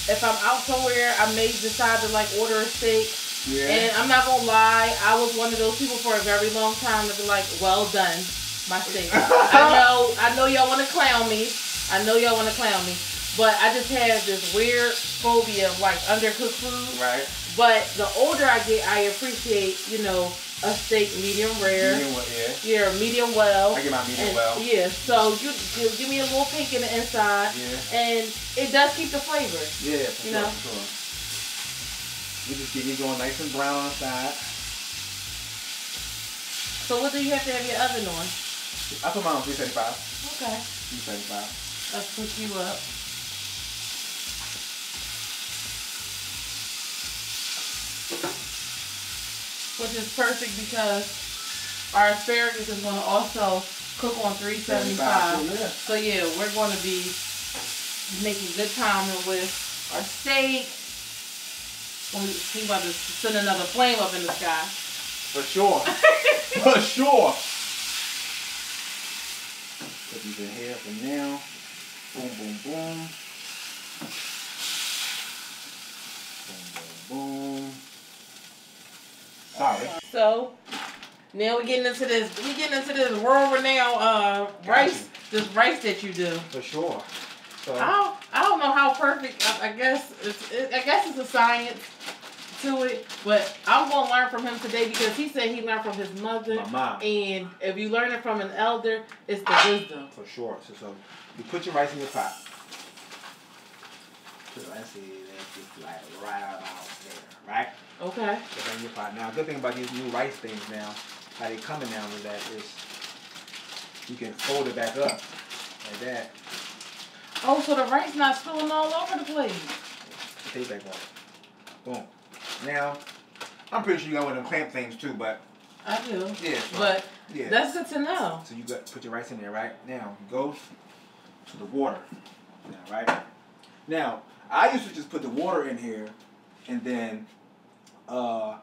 [SPEAKER 1] If I'm out somewhere, I may decide to like order a steak.
[SPEAKER 2] Yeah.
[SPEAKER 1] And I'm not gonna lie, I was one of those people for a very long time that be like, "Well done, my steak." I know, I know y'all want to clown me. I know y'all want to clown me, but I just have this weird phobia of like undercooked food.
[SPEAKER 2] right.
[SPEAKER 1] But the older I get, I appreciate, you know, a steak medium rare.
[SPEAKER 2] Medium well, yeah.
[SPEAKER 1] Yeah, medium well.
[SPEAKER 2] I get my medium
[SPEAKER 1] And-
[SPEAKER 2] well.
[SPEAKER 1] Yeah, so you, you give me a little pink in the inside,
[SPEAKER 2] Yeah.
[SPEAKER 1] and it does keep the flavor.
[SPEAKER 2] Yeah, for
[SPEAKER 1] You
[SPEAKER 2] sure,
[SPEAKER 1] know?
[SPEAKER 2] for sure. You just get me going nice and brown on the side.
[SPEAKER 1] So what do you have to have your oven on?
[SPEAKER 2] I put mine on 375.
[SPEAKER 1] Okay,
[SPEAKER 2] 375.
[SPEAKER 1] let's cook you up. Which is perfect because our asparagus is going to also cook on 375. So yeah, we're going to be making good timing with our steak. When we think about to send another flame up in the sky.
[SPEAKER 2] For sure. for sure. Put these in here for now. Boom, boom, boom. Boom, boom, boom. Sorry.
[SPEAKER 1] So now we're getting into this. We getting into this world renowned uh, rice. This rice that you do.
[SPEAKER 2] For sure. So,
[SPEAKER 1] I don't, I don't know how perfect. I, I guess it's. It, I guess it's a science to it, but I'm gonna learn from him today because he said he learned from his mother.
[SPEAKER 2] my mom.
[SPEAKER 1] And if you learn it from an elder, it's the wisdom.
[SPEAKER 2] For sure. So, so you put your rice in your pot. Let's see, that's just like right about there, right?
[SPEAKER 1] Okay.
[SPEAKER 2] Put in your pot. Now, good thing about these new rice things now, how they coming now with that is you can fold it back up like that.
[SPEAKER 1] Oh, so the rice not spilling all over the place.
[SPEAKER 2] Take back it. Boom. Now, I'm pretty sure you got one of them clamp things too, but
[SPEAKER 1] I do.
[SPEAKER 2] yeah. so-
[SPEAKER 1] But
[SPEAKER 2] yeah.
[SPEAKER 1] that's good to know.
[SPEAKER 2] So you got put your rice in there, right? Now go to the water. Now, right? Now, I used to just put the water in here and then uh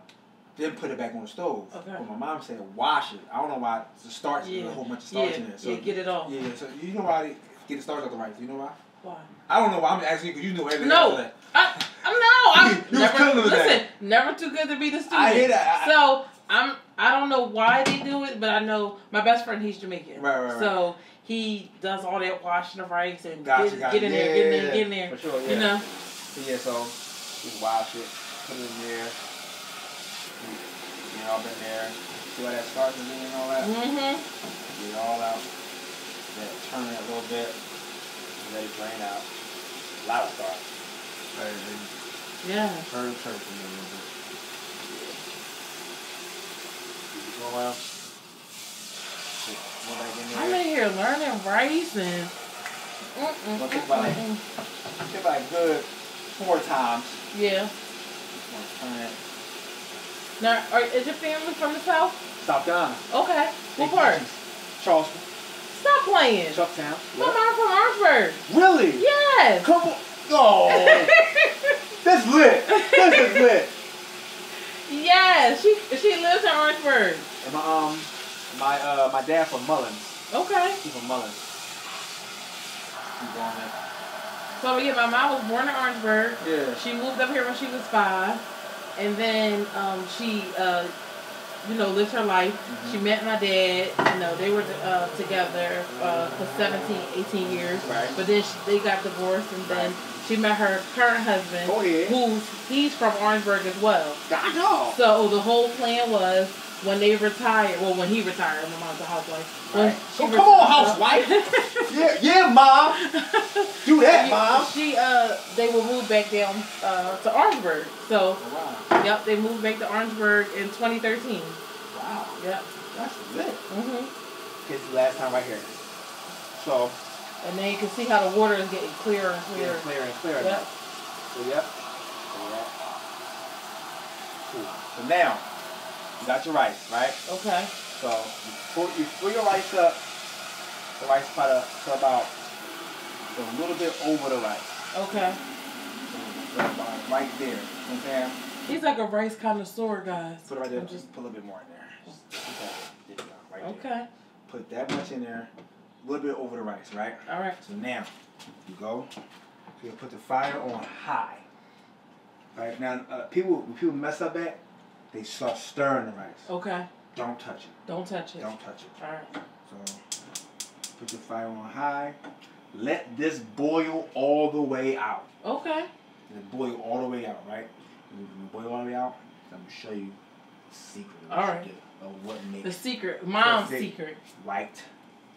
[SPEAKER 2] then put it back on the stove.
[SPEAKER 1] Okay.
[SPEAKER 2] But my mom said wash it. I don't know why the starch there's a whole bunch of starch
[SPEAKER 1] Yeah,
[SPEAKER 2] in there. So
[SPEAKER 1] yeah, get it off.
[SPEAKER 2] Yeah, so you know why they get the starch out the rice. You know why?
[SPEAKER 1] Why?
[SPEAKER 2] I don't know why. I'm asking you because you know everything
[SPEAKER 1] No.
[SPEAKER 2] that.
[SPEAKER 1] I, I'm no. I'm
[SPEAKER 2] You was
[SPEAKER 1] never.
[SPEAKER 2] killing
[SPEAKER 1] listen,
[SPEAKER 2] that.
[SPEAKER 1] never too good to be the student.
[SPEAKER 2] I hear that. I-
[SPEAKER 1] so I'm. I don't know why they do it, but I know my best friend. He's Jamaican.
[SPEAKER 2] Right, right, right.
[SPEAKER 1] So he does all that washing of rice and
[SPEAKER 2] Gotcha,
[SPEAKER 1] get,
[SPEAKER 2] gotcha.
[SPEAKER 1] get in there,
[SPEAKER 2] Yeah,
[SPEAKER 1] get in
[SPEAKER 2] yeah,
[SPEAKER 1] there, get in there.
[SPEAKER 2] For sure, yeah.
[SPEAKER 1] You know.
[SPEAKER 2] So yeah, so just wash it, put it in there. Get it all in there. See how that starts in there and all that?
[SPEAKER 1] Mm-hmm.
[SPEAKER 2] Get it all out. Then turn it a little bit. Let it drain out. A lot of starch. Right,
[SPEAKER 1] Yeah.
[SPEAKER 2] turn, from a little bit. Keep it going. One back in
[SPEAKER 1] I'm in here learning rice and.
[SPEAKER 2] Well,
[SPEAKER 1] Mm-mm,
[SPEAKER 2] think about
[SPEAKER 1] mm-mm.
[SPEAKER 2] Get like good four times.
[SPEAKER 1] Yeah.
[SPEAKER 2] Just to turn it.
[SPEAKER 1] Now, are, is your family from the south?
[SPEAKER 2] South Carolina.
[SPEAKER 1] Okay. What part?
[SPEAKER 2] Charleston.
[SPEAKER 1] Stop playing.
[SPEAKER 2] Chucktown.
[SPEAKER 1] My mom from Orangeburg.
[SPEAKER 2] Really?
[SPEAKER 1] Yes.
[SPEAKER 2] Come on. Oh, that's lit. This is lit.
[SPEAKER 1] Yes, she she lives in Orangeburg.
[SPEAKER 2] And my um my uh my dad from Mullins.
[SPEAKER 1] Okay.
[SPEAKER 2] He's from Mullins. Keep going there.
[SPEAKER 1] So yeah, my mom was born in Orangeburg.
[SPEAKER 2] Yeah.
[SPEAKER 1] She moved up here when she was five, and then um, she, uh, you know, lived her life.
[SPEAKER 2] Mhm.
[SPEAKER 1] She met my dad. You know, they were uh, together uh, for 17, 18 years.
[SPEAKER 2] Right.
[SPEAKER 1] But then she, they got divorced, and then she met her current husband,
[SPEAKER 2] Go ahead.
[SPEAKER 1] who's he's from Orangeburg as well.
[SPEAKER 2] God dog.
[SPEAKER 1] So the whole plan was when they retired. Well, when he retired, my mom's a housewife.
[SPEAKER 2] Right.
[SPEAKER 1] she
[SPEAKER 2] Oh, come on, housewife. Yeah, yeah, mom. Do that,
[SPEAKER 1] she,
[SPEAKER 2] mom.
[SPEAKER 1] she uh they will move back down uh to Orangeburg. So
[SPEAKER 2] Wow.
[SPEAKER 1] yep, they moved back to Orangeburg in 2013.
[SPEAKER 2] Wow.
[SPEAKER 1] Yep.
[SPEAKER 2] That's lit.
[SPEAKER 1] Mhm.
[SPEAKER 2] It's the last time right here. So,
[SPEAKER 1] And then you can see how the water is getting clearer and
[SPEAKER 2] clear,
[SPEAKER 1] clearer.
[SPEAKER 2] and clearer.
[SPEAKER 1] Yep.
[SPEAKER 2] now. So, yep. So, yep. Cool. So now, you got your rice, right?
[SPEAKER 1] Okay.
[SPEAKER 2] So you pull, you pull your rice up. The rice pot up to about a little bit over the rice.
[SPEAKER 1] Okay.
[SPEAKER 2] So right there. You know what I'm saying?
[SPEAKER 1] He's like a rice connoisseur, guys.
[SPEAKER 2] Put it right there.
[SPEAKER 1] I'm
[SPEAKER 2] Just put a little bit more in there. Just put that there. There you go. Right there.
[SPEAKER 1] okay.
[SPEAKER 2] Put that much in there. A little bit over the rice, right?
[SPEAKER 1] All right.
[SPEAKER 2] So now, you go. You put the fire on high. Right now, uh, people people mess up at, they start stirring the rice.
[SPEAKER 1] Okay.
[SPEAKER 2] Don't touch it.
[SPEAKER 1] Don't touch it.
[SPEAKER 2] Don't touch it.
[SPEAKER 1] All right.
[SPEAKER 2] So put your fire on high. Let this boil all the way out.
[SPEAKER 1] Okay.
[SPEAKER 2] Let it boil all the way out, right? When it boil all the way out, I'm gonna show you the secret of what
[SPEAKER 1] All
[SPEAKER 2] you do, of what makes
[SPEAKER 1] The secret, mom's secret.
[SPEAKER 2] white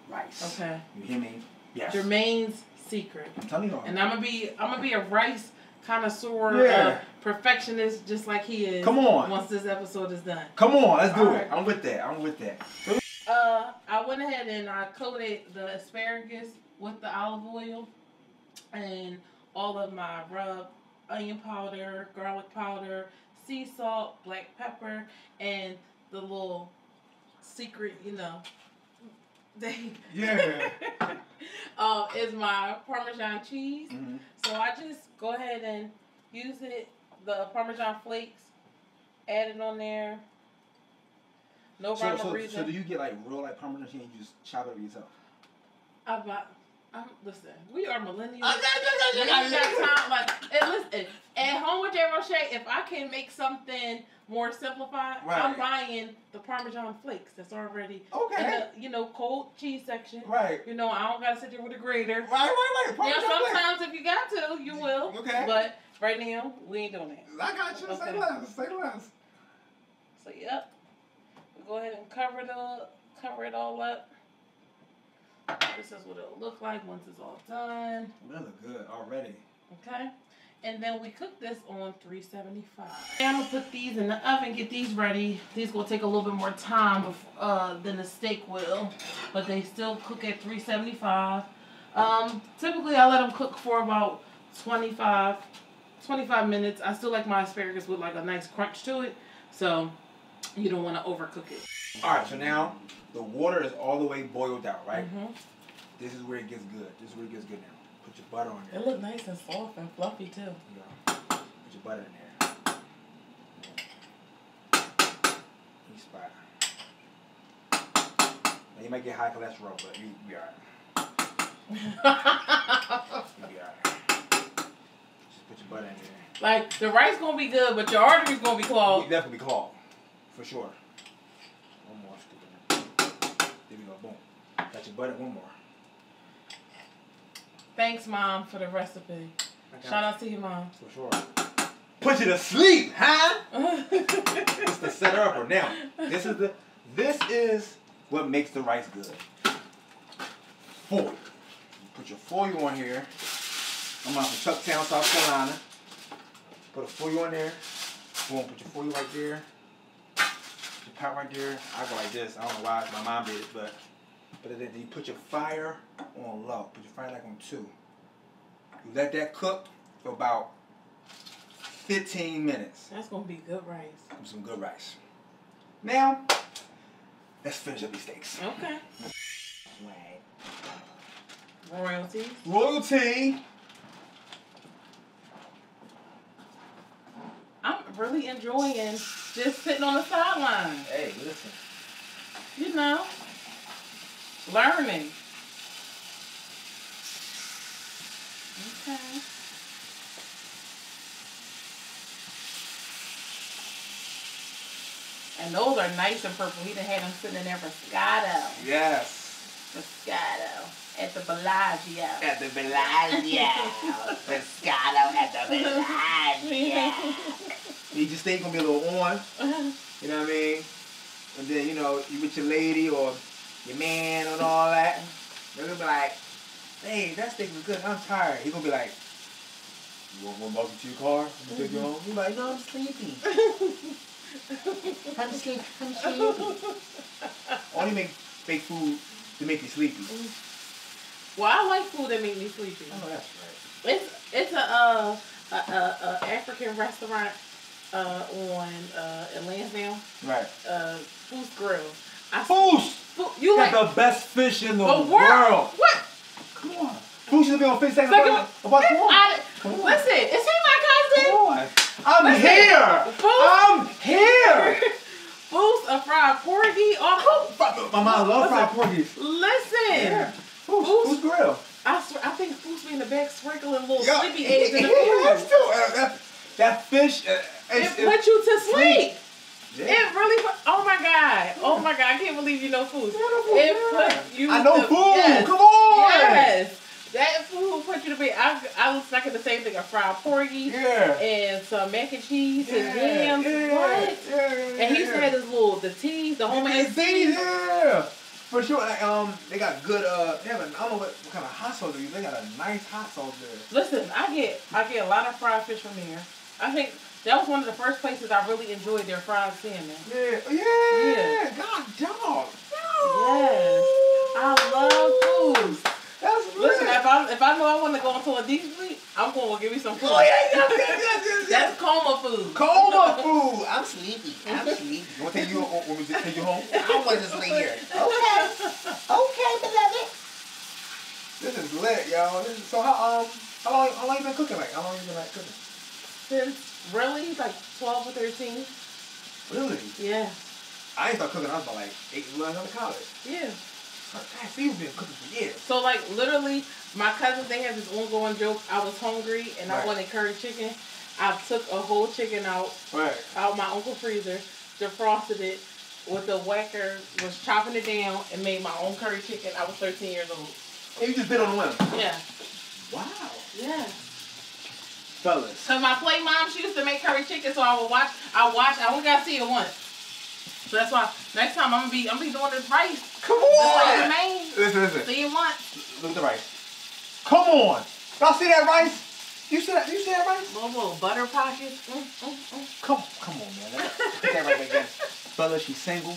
[SPEAKER 2] rice.
[SPEAKER 1] Okay.
[SPEAKER 2] You hear me? Yes.
[SPEAKER 1] Jermaine's secret.
[SPEAKER 2] I'm telling you.
[SPEAKER 1] And I'm gonna be I'm gonna be a rice connoisseur,
[SPEAKER 2] Yeah.
[SPEAKER 1] uh, perfectionist, just like he is.
[SPEAKER 2] Come on.
[SPEAKER 1] Once this episode is done.
[SPEAKER 2] Come on, let's do
[SPEAKER 1] All
[SPEAKER 2] it.
[SPEAKER 1] right.
[SPEAKER 2] I'm with that. I'm with that.
[SPEAKER 1] Uh, I went ahead and I coated the asparagus with the olive oil, and all of my rub, onion powder, garlic powder, sea salt, black pepper, and the little secret, you know, they
[SPEAKER 2] Yeah.
[SPEAKER 1] uh, is my Parmesan cheese.
[SPEAKER 2] Mhm.
[SPEAKER 1] So I just go ahead and use it, the Parmesan flakes, add it on there. No
[SPEAKER 2] So,
[SPEAKER 1] rhyme
[SPEAKER 2] so,
[SPEAKER 1] or reason.
[SPEAKER 2] so do you get like real like Parmesan cheese and you just chop it up yourself?
[SPEAKER 1] I buy, I'm, listen, we are millennials.
[SPEAKER 2] I got
[SPEAKER 1] We
[SPEAKER 2] you,
[SPEAKER 1] ain't got time. Like, listen, at home with Jae Roche, if I can make something more simplified, I'm buying the Parmesan flakes that's already in the, you know, cold cheese section.
[SPEAKER 2] Right.
[SPEAKER 1] You know, I don't gotta sit there with a grater.
[SPEAKER 2] Right, right, right. Parmesan flakes.
[SPEAKER 1] sometimes if you got to, you will.
[SPEAKER 2] Okay.
[SPEAKER 1] But right now, we ain't doing that.
[SPEAKER 2] I got you. Okay. Say
[SPEAKER 1] Okay.
[SPEAKER 2] less. Say less.
[SPEAKER 1] So yep, we go ahead and cover it up, cover it all up. This is what it'll look like once it's all done.
[SPEAKER 2] That look good already.
[SPEAKER 1] Okay, and then we cook this on 375. And I'm gonna put these in the oven, get these ready. These will take a little bit more time bef- uh, than the steak will, but they still cook at 375. Um, typically I let them cook for about 25, 25 minutes. I still like my asparagus with like a nice crunch to it, so you don't want to overcook it.
[SPEAKER 2] All right. So now the water is all the way boiled out, right?
[SPEAKER 1] hmm
[SPEAKER 2] This is where it gets good. This is where it gets good now. Put your butter on there.
[SPEAKER 1] It look nice and soft and fluffy too.
[SPEAKER 2] You know, put your butter in there. Each spot. Now you might get high cholesterol, but you you be alright. You be alright. Just put your butter in there.
[SPEAKER 1] like the rice gonna be good, but your arteries gonna be clogged.
[SPEAKER 2] You definitely be clogged, for sure. One more scoop. There we go. Boom. Got your butter. One more.
[SPEAKER 1] Thanks, mom, for the recipe. Shout out to your mom.
[SPEAKER 2] For sure. Put you to sleep, huh? It's the setter upper. Now, this is the this is what makes the rice good. Foil. Put your foil on here. I'm out from Chucktown, South Carolina. Put a foil on there. Boom, put your foil right there. Put your pot right there. I go like this. I don't know why my mom did it, but but then you put your fire on low. Put your fire like on two. You let that cook for about 15 minutes.
[SPEAKER 1] That's gonna be good rice.
[SPEAKER 2] Some good rice. Now, let's finish up these steaks.
[SPEAKER 1] Okay. Royalties.
[SPEAKER 2] Royalty.
[SPEAKER 1] I'm really really enjoying just sitting on the sideline.
[SPEAKER 2] Hey, listen.
[SPEAKER 1] You know, learning. Okay. And those are nice and purple. He done had them sitting in there for Scotto.
[SPEAKER 2] Yes.
[SPEAKER 1] For Scotto. At the Bellagio.
[SPEAKER 2] At the Bellagio. the Scotto at the Bellagio. you just think gonna be a little on. You know what I mean? And then, you know, you with your lady or your man and all that. They're gonna be like, hey, that steak was good. I'm tired. He's gonna be like, you want one welcome to your car? I'm take you home. You're like, no, I'm sleepy. I'm sleepy. I'm sleepy. Only make fake food to make you sleepy.
[SPEAKER 1] Well, I like food that make me sleepy.
[SPEAKER 2] Oh, that's right.
[SPEAKER 1] It's it's a uh a, a, a African restaurant uh on uh in Lansdowne.
[SPEAKER 2] Right.
[SPEAKER 1] Uh, Foos Grill. I
[SPEAKER 2] Foos!
[SPEAKER 1] You like
[SPEAKER 2] Got the best fish in the,
[SPEAKER 1] the
[SPEAKER 2] world.
[SPEAKER 1] world? What?
[SPEAKER 2] Come on. Foos should be on Fish Seconds
[SPEAKER 1] Second-
[SPEAKER 2] about, four.
[SPEAKER 1] I,
[SPEAKER 2] Come on.
[SPEAKER 1] listen, is he my cousin?
[SPEAKER 2] Come on. I'm
[SPEAKER 1] Listen,
[SPEAKER 2] here.
[SPEAKER 1] Foos-
[SPEAKER 2] I'm here.
[SPEAKER 1] Foos a fried porgy. Oh,
[SPEAKER 2] My mom loves fried porgies.
[SPEAKER 1] listen.
[SPEAKER 2] Yeah. Foos-
[SPEAKER 1] Foos
[SPEAKER 2] Grill.
[SPEAKER 1] I swear, I think Foos be in the back sprinkling little
[SPEAKER 2] Yo,
[SPEAKER 1] sleepy eggs in the food.
[SPEAKER 2] to. Uh, that, that fish. Uh,
[SPEAKER 1] It
[SPEAKER 2] it's,
[SPEAKER 1] put you to sleep.
[SPEAKER 2] Yeah.
[SPEAKER 1] It really put, oh my god. Oh my god, I can't believe you know food.
[SPEAKER 2] I know
[SPEAKER 1] It put you
[SPEAKER 2] I know
[SPEAKER 1] to-
[SPEAKER 2] food.
[SPEAKER 1] yes.
[SPEAKER 2] Come on.
[SPEAKER 1] Yes. That food put you to bed. I, I was snacking the same thing, a fried porgy
[SPEAKER 2] Yeah.
[SPEAKER 1] and some mac and cheese and yams.
[SPEAKER 2] yeah,
[SPEAKER 1] What?
[SPEAKER 2] Yeah, yeah,
[SPEAKER 1] And he
[SPEAKER 2] yeah.
[SPEAKER 1] have his little, the teas, the homemade
[SPEAKER 2] things, yeah. For sure. Like, um, they got good. Uh, they have a, I don't know what, what kind of hot sauce they use. They got a nice hot sauce there.
[SPEAKER 1] Listen, I get I get a lot of fried fish from there. I think that was one of the first places I really enjoyed their fried salmon.
[SPEAKER 2] Yeah, yeah.
[SPEAKER 1] Yeah.
[SPEAKER 2] God, dog.
[SPEAKER 1] Yes. I love food.
[SPEAKER 2] That's
[SPEAKER 1] Listen,
[SPEAKER 2] lit.
[SPEAKER 1] if I if I know I want to go into a deep sleep, I'm going to give me some food.
[SPEAKER 2] Oh yeah, yes, yes, yes, yes, yes.
[SPEAKER 1] That's coma food.
[SPEAKER 2] Coma food. I'm sleepy. I'm sleepy. You want to take you? Want me to take you home? I don't want to just lay here. Okay. Okay, beloved. This is lit, y'all. This is, so how um how long how long you been cooking? Like how long you been like cooking?
[SPEAKER 1] Since really like 12 or 13.
[SPEAKER 2] Really?
[SPEAKER 1] Yeah.
[SPEAKER 2] I ain't start cooking. I was about like eight months out of college.
[SPEAKER 1] Yeah.
[SPEAKER 2] God, see, you've been cooking for years.
[SPEAKER 1] So like literally, my cousins they have this ongoing joke. I was hungry and I wanted curry chicken. I took a whole chicken out
[SPEAKER 2] Right.
[SPEAKER 1] out my uncle freezer, defrosted it with a whacker, was chopping it down and made my own curry chicken. I was 13 years old.
[SPEAKER 2] And you just been on the whim.
[SPEAKER 1] Yeah.
[SPEAKER 2] Wow.
[SPEAKER 1] Yeah.
[SPEAKER 2] Fellas.
[SPEAKER 1] Cause my play mom, she used to make curry chicken, so I would watch. I watch. I only got to see it once. So that's why next time I'm gonna be I'm gonna be doing this rice.
[SPEAKER 2] Come
[SPEAKER 1] This like
[SPEAKER 2] on. Listen, listen.
[SPEAKER 1] See it once.
[SPEAKER 2] Look at the rice. Come on. Y'all see that rice? You see that? You see that rice?
[SPEAKER 1] Little, little butter pockets. Mm, mm, mm.
[SPEAKER 2] Come, come on, man. Put that right back there. Fella, she's single.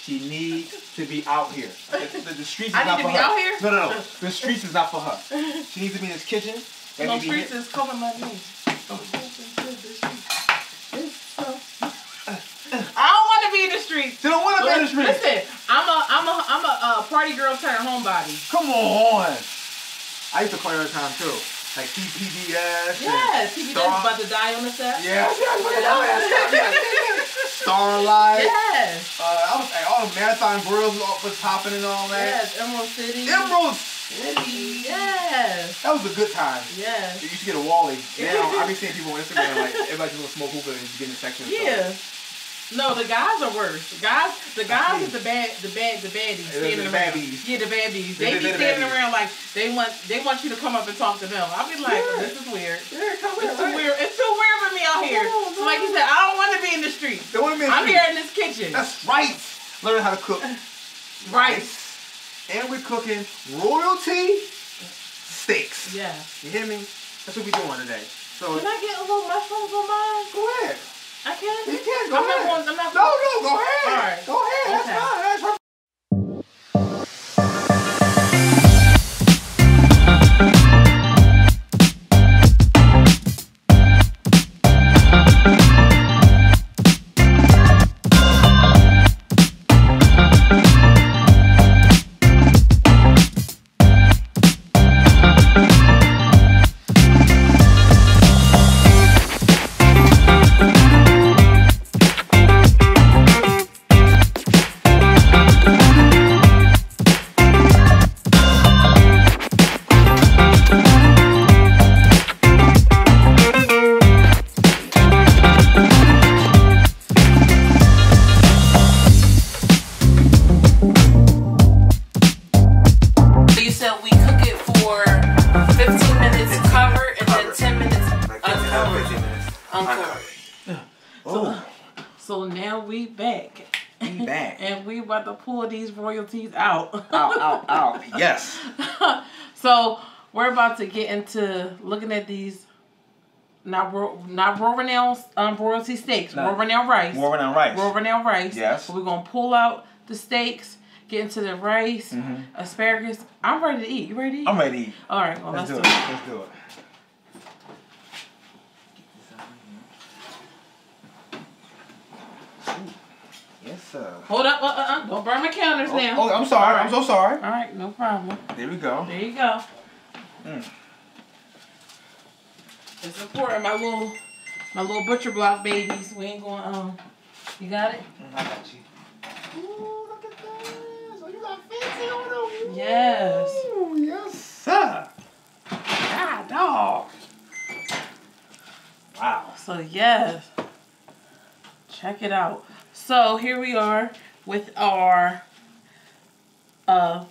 [SPEAKER 2] She needs to be out here. The, the, the streets is
[SPEAKER 1] I need
[SPEAKER 2] not
[SPEAKER 1] to
[SPEAKER 2] for
[SPEAKER 1] be
[SPEAKER 2] her.
[SPEAKER 1] out here?
[SPEAKER 2] No, no, no. The streets is not for her. She needs to be in this kitchen.
[SPEAKER 1] No
[SPEAKER 2] me be
[SPEAKER 1] streets
[SPEAKER 2] here.
[SPEAKER 1] is coming my name. I don't want to be in the streets.
[SPEAKER 2] She don't want to be in the streets.
[SPEAKER 1] Listen, I'm a I'm a I'm a uh, party girl turned homebody.
[SPEAKER 2] Come on. I used to play all the time too. Like TPDS.
[SPEAKER 1] Yes,
[SPEAKER 2] Star-
[SPEAKER 1] about to die on the set.
[SPEAKER 2] Yes, yes. Starlight.
[SPEAKER 1] Yes.
[SPEAKER 2] Uh, I was all the marathon was, was popping and all that.
[SPEAKER 1] Yes, Emerald City.
[SPEAKER 2] Emerald City.
[SPEAKER 1] Yes.
[SPEAKER 2] That was a good time.
[SPEAKER 1] Yes.
[SPEAKER 2] You used to get a Wally. Now I be seeing people on Instagram like everybody's to smoke hookah and get in the section.
[SPEAKER 1] Yeah.
[SPEAKER 2] stuff.
[SPEAKER 1] No, the guys are worse. The guys, the guys is the bad, the bad, the baddies standing
[SPEAKER 2] the
[SPEAKER 1] around.
[SPEAKER 2] baddies.
[SPEAKER 1] Yeah, the baddies.
[SPEAKER 2] They-
[SPEAKER 1] They, be standing
[SPEAKER 2] baddies.
[SPEAKER 1] around like they want, they want you to come up and talk to them. I'll be like,
[SPEAKER 2] Yeah.
[SPEAKER 1] this is weird.
[SPEAKER 2] Yeah, come
[SPEAKER 1] It's too
[SPEAKER 2] right.
[SPEAKER 1] weird. It's too weird for me out here.
[SPEAKER 2] No,
[SPEAKER 1] So like you said, I don't want to be in the street.
[SPEAKER 2] They want to be in the
[SPEAKER 1] I'm
[SPEAKER 2] street.
[SPEAKER 1] here in this kitchen.
[SPEAKER 2] That's right. Learning how to cook
[SPEAKER 1] Rice.
[SPEAKER 2] And we're cooking royalty steaks.
[SPEAKER 1] Yeah.
[SPEAKER 2] You hear me? That's what we're doing today. So
[SPEAKER 1] Can I get a little mushrooms on mine?
[SPEAKER 2] go ahead.
[SPEAKER 1] I can.
[SPEAKER 2] You can go
[SPEAKER 1] I'm
[SPEAKER 2] ahead.
[SPEAKER 1] not going. I'm not.
[SPEAKER 2] No, no, go ahead.
[SPEAKER 1] All right.
[SPEAKER 2] Go ahead. That's fine. That's
[SPEAKER 1] royalties out.
[SPEAKER 2] Ow, ow, ow. Yes.
[SPEAKER 1] so we're about to get into looking at these not ro- not Royal um royalty steaks,
[SPEAKER 2] No.
[SPEAKER 1] Royal rice.
[SPEAKER 2] Warren on rice.
[SPEAKER 1] Royal rice.
[SPEAKER 2] Yes.
[SPEAKER 1] So we're gonna pull out the steaks, get into the rice,
[SPEAKER 2] Mhm.
[SPEAKER 1] asparagus. I'm ready to eat. You ready to eat?
[SPEAKER 2] I'm ready to eat.
[SPEAKER 1] All right, well
[SPEAKER 2] Let's,
[SPEAKER 1] let's,
[SPEAKER 2] do
[SPEAKER 1] do it.
[SPEAKER 2] Let's do it. Yes, sir.
[SPEAKER 1] Hold up, uh, uh, uh, don't burn my counters
[SPEAKER 2] Oh,
[SPEAKER 1] now.
[SPEAKER 2] oh, I'm sorry. I'm so sorry.
[SPEAKER 1] All right, no problem.
[SPEAKER 2] There we go.
[SPEAKER 1] There you go.
[SPEAKER 2] Mm.
[SPEAKER 1] It's important, my little, my little butcher block babies. We ain't going. Um, you got it.
[SPEAKER 2] I got you. Ooh, look at this. Oh, you got fancy on them.
[SPEAKER 1] Yes.
[SPEAKER 2] Ooh, yes, sir. Ah, dog. Wow.
[SPEAKER 1] So yes, check it out. So here we are with our. Uh,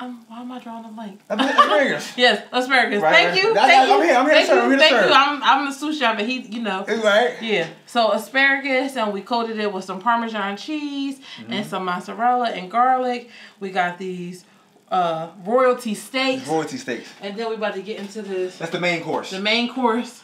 [SPEAKER 1] um, why am I drawing a blank?
[SPEAKER 2] Asparagus.
[SPEAKER 1] Yes, asparagus.
[SPEAKER 2] Right,
[SPEAKER 1] Thank
[SPEAKER 2] right.
[SPEAKER 1] you.
[SPEAKER 2] That-
[SPEAKER 1] Thank
[SPEAKER 2] I'm
[SPEAKER 1] you.
[SPEAKER 2] here, I'm here to
[SPEAKER 1] Thank
[SPEAKER 2] serve,
[SPEAKER 1] you.
[SPEAKER 2] I'm here
[SPEAKER 1] Thank
[SPEAKER 2] serve.
[SPEAKER 1] you. I'm I'm the sous chef, but he, you know.
[SPEAKER 2] It's right.
[SPEAKER 1] Yeah. So asparagus, and we coated it with some Parmesan cheese
[SPEAKER 2] Mm-hmm.
[SPEAKER 1] and some mozzarella and garlic. We got these uh, royalty steaks,
[SPEAKER 2] Royalty steaks.
[SPEAKER 1] and then we're about to get into this
[SPEAKER 2] That's the main course.
[SPEAKER 1] the main course,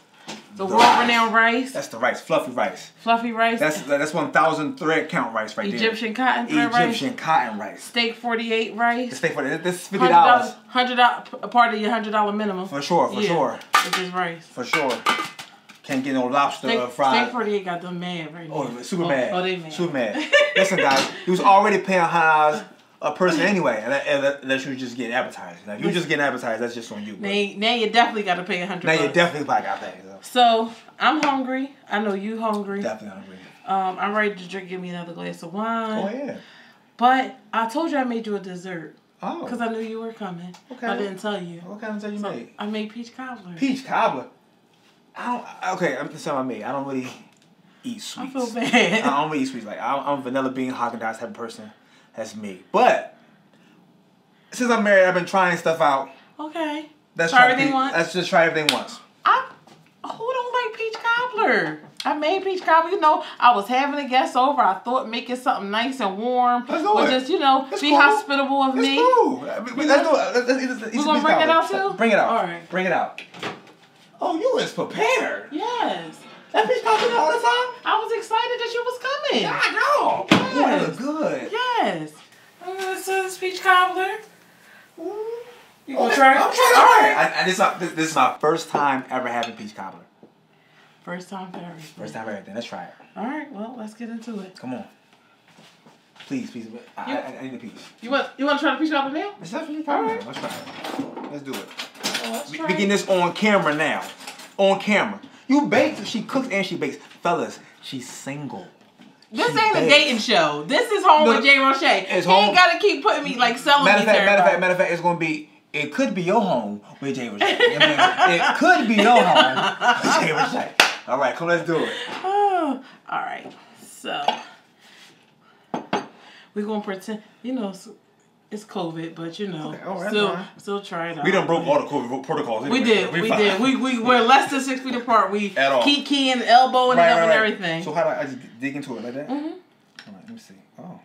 [SPEAKER 1] the,
[SPEAKER 2] The
[SPEAKER 1] world-renowned
[SPEAKER 2] rice, That's the rice, fluffy rice.
[SPEAKER 1] fluffy rice,
[SPEAKER 2] That's that's one thousand thread count rice right there.
[SPEAKER 1] Egyptian cotton thread
[SPEAKER 2] Egyptian
[SPEAKER 1] rice,
[SPEAKER 2] cotton rice.
[SPEAKER 1] steak forty eight
[SPEAKER 2] The
[SPEAKER 1] rice.
[SPEAKER 2] steak for this is fifty dollars
[SPEAKER 1] hundred dollars, a part of your hundred dollar minimum.
[SPEAKER 2] for sure, for
[SPEAKER 1] Yeah,
[SPEAKER 2] sure,
[SPEAKER 1] With this rice.
[SPEAKER 2] for sure. Can't get no lobster
[SPEAKER 1] Steak,
[SPEAKER 2] uh, fried.
[SPEAKER 1] steak forty eight got them mad right now.
[SPEAKER 2] Oh, super
[SPEAKER 1] oh,
[SPEAKER 2] mad.
[SPEAKER 1] Oh, they mad.
[SPEAKER 2] Super mad. Listen, guys, he was already paying hundred a person anyway, and that, and that, that you just getting advertised. Now, if you just getting advertised, that's just on you.
[SPEAKER 1] Now, now you definitely got to pay a hundred.
[SPEAKER 2] Now you definitely probably got that. So.
[SPEAKER 1] So I'm hungry. I know you hungry.
[SPEAKER 2] Definitely hungry.
[SPEAKER 1] Um, I'm ready to drink. Give me another glass of wine.
[SPEAKER 2] Oh yeah.
[SPEAKER 1] But I told you I made you a dessert
[SPEAKER 2] Oh.
[SPEAKER 1] because I knew you were coming.
[SPEAKER 2] Okay.
[SPEAKER 1] I didn't tell you.
[SPEAKER 2] what kind of thing you
[SPEAKER 1] So
[SPEAKER 2] made?
[SPEAKER 1] I made peach cobbler.
[SPEAKER 2] Peach cobbler. I don't. Okay, I'm just I made. I don't really eat sweets.
[SPEAKER 1] I feel bad.
[SPEAKER 2] I don't really eat sweets. Like I'm, I'm vanilla bean Haagen Dazs type of person. That's me. But since I'm married, I've been trying stuff out.
[SPEAKER 1] okay.
[SPEAKER 2] Let's
[SPEAKER 1] Try everything
[SPEAKER 2] pe-
[SPEAKER 1] once?
[SPEAKER 2] Let's just try everything once.
[SPEAKER 1] I who don't like peach cobbler? I made peach cobbler. You know, I was having a guest over. I thought making something nice and warm
[SPEAKER 2] Let's do it.
[SPEAKER 1] just you know
[SPEAKER 2] It's
[SPEAKER 1] be
[SPEAKER 2] cool.
[SPEAKER 1] hospitable of
[SPEAKER 2] It's
[SPEAKER 1] me.
[SPEAKER 2] cool. I mean, Let's do it. Let's, eat
[SPEAKER 1] We gonna bring it out too?
[SPEAKER 2] Bring it out.
[SPEAKER 1] All right.
[SPEAKER 2] Bring it out. Oh, you is prepared.
[SPEAKER 1] Yes.
[SPEAKER 2] That peach cobbler all the time.
[SPEAKER 1] I was excited that you was coming.
[SPEAKER 2] God, no.
[SPEAKER 1] Yes.
[SPEAKER 2] Ooh, look good.
[SPEAKER 1] Yes. Uh, This is peach cobbler.
[SPEAKER 2] Ooh.
[SPEAKER 1] You gonna try?
[SPEAKER 2] I'm trying.
[SPEAKER 1] All
[SPEAKER 2] All
[SPEAKER 1] right.
[SPEAKER 2] right. I, I, this, is my, this, this is my first time ever having peach cobbler.
[SPEAKER 1] First time for everything.
[SPEAKER 2] First time ever. everything. Let's try it.
[SPEAKER 1] All right. Well, let's get into it.
[SPEAKER 2] Come on. Please, please. I,
[SPEAKER 1] You-
[SPEAKER 2] I, I need a piece.
[SPEAKER 1] You want you want to try the peach cobbler now?
[SPEAKER 2] Let's definitely
[SPEAKER 1] All
[SPEAKER 2] try
[SPEAKER 1] right.
[SPEAKER 2] it. Let's try it. Let's do it.
[SPEAKER 1] Well, let's
[SPEAKER 2] We,
[SPEAKER 1] try.
[SPEAKER 2] we getting this on camera now. On camera. You bakes. She cooks and she bakes. Fellas, she's single.
[SPEAKER 1] This
[SPEAKER 2] She
[SPEAKER 1] ain't a dating show. This is home
[SPEAKER 2] No,
[SPEAKER 1] with Jae Roche.
[SPEAKER 2] it's
[SPEAKER 1] he
[SPEAKER 2] home-
[SPEAKER 1] ain't gotta keep putting me like selling
[SPEAKER 2] Matter
[SPEAKER 1] me
[SPEAKER 2] of fact, matter of fact, matter of fact, it's gonna be. It could be your home with Jae Roche. It could be your home with Jae Roche. All right, come. Let's do it.
[SPEAKER 1] Oh, all right. So we're gonna pretend. You know, it's, it's COVID, but you know,
[SPEAKER 2] Okay, all right,
[SPEAKER 1] still
[SPEAKER 2] all right.
[SPEAKER 1] still try it out.
[SPEAKER 2] We done broke all the COVID protocols.
[SPEAKER 1] We did.
[SPEAKER 2] so
[SPEAKER 1] We, did. We we we're less than six feet apart. We
[SPEAKER 2] At all.
[SPEAKER 1] keep keying, elbowing
[SPEAKER 2] Right,
[SPEAKER 1] it up
[SPEAKER 2] right,
[SPEAKER 1] and
[SPEAKER 2] right.
[SPEAKER 1] everything.
[SPEAKER 2] So how do I, I just dig into it like that?
[SPEAKER 1] hmm
[SPEAKER 2] All right, let me see. Oh,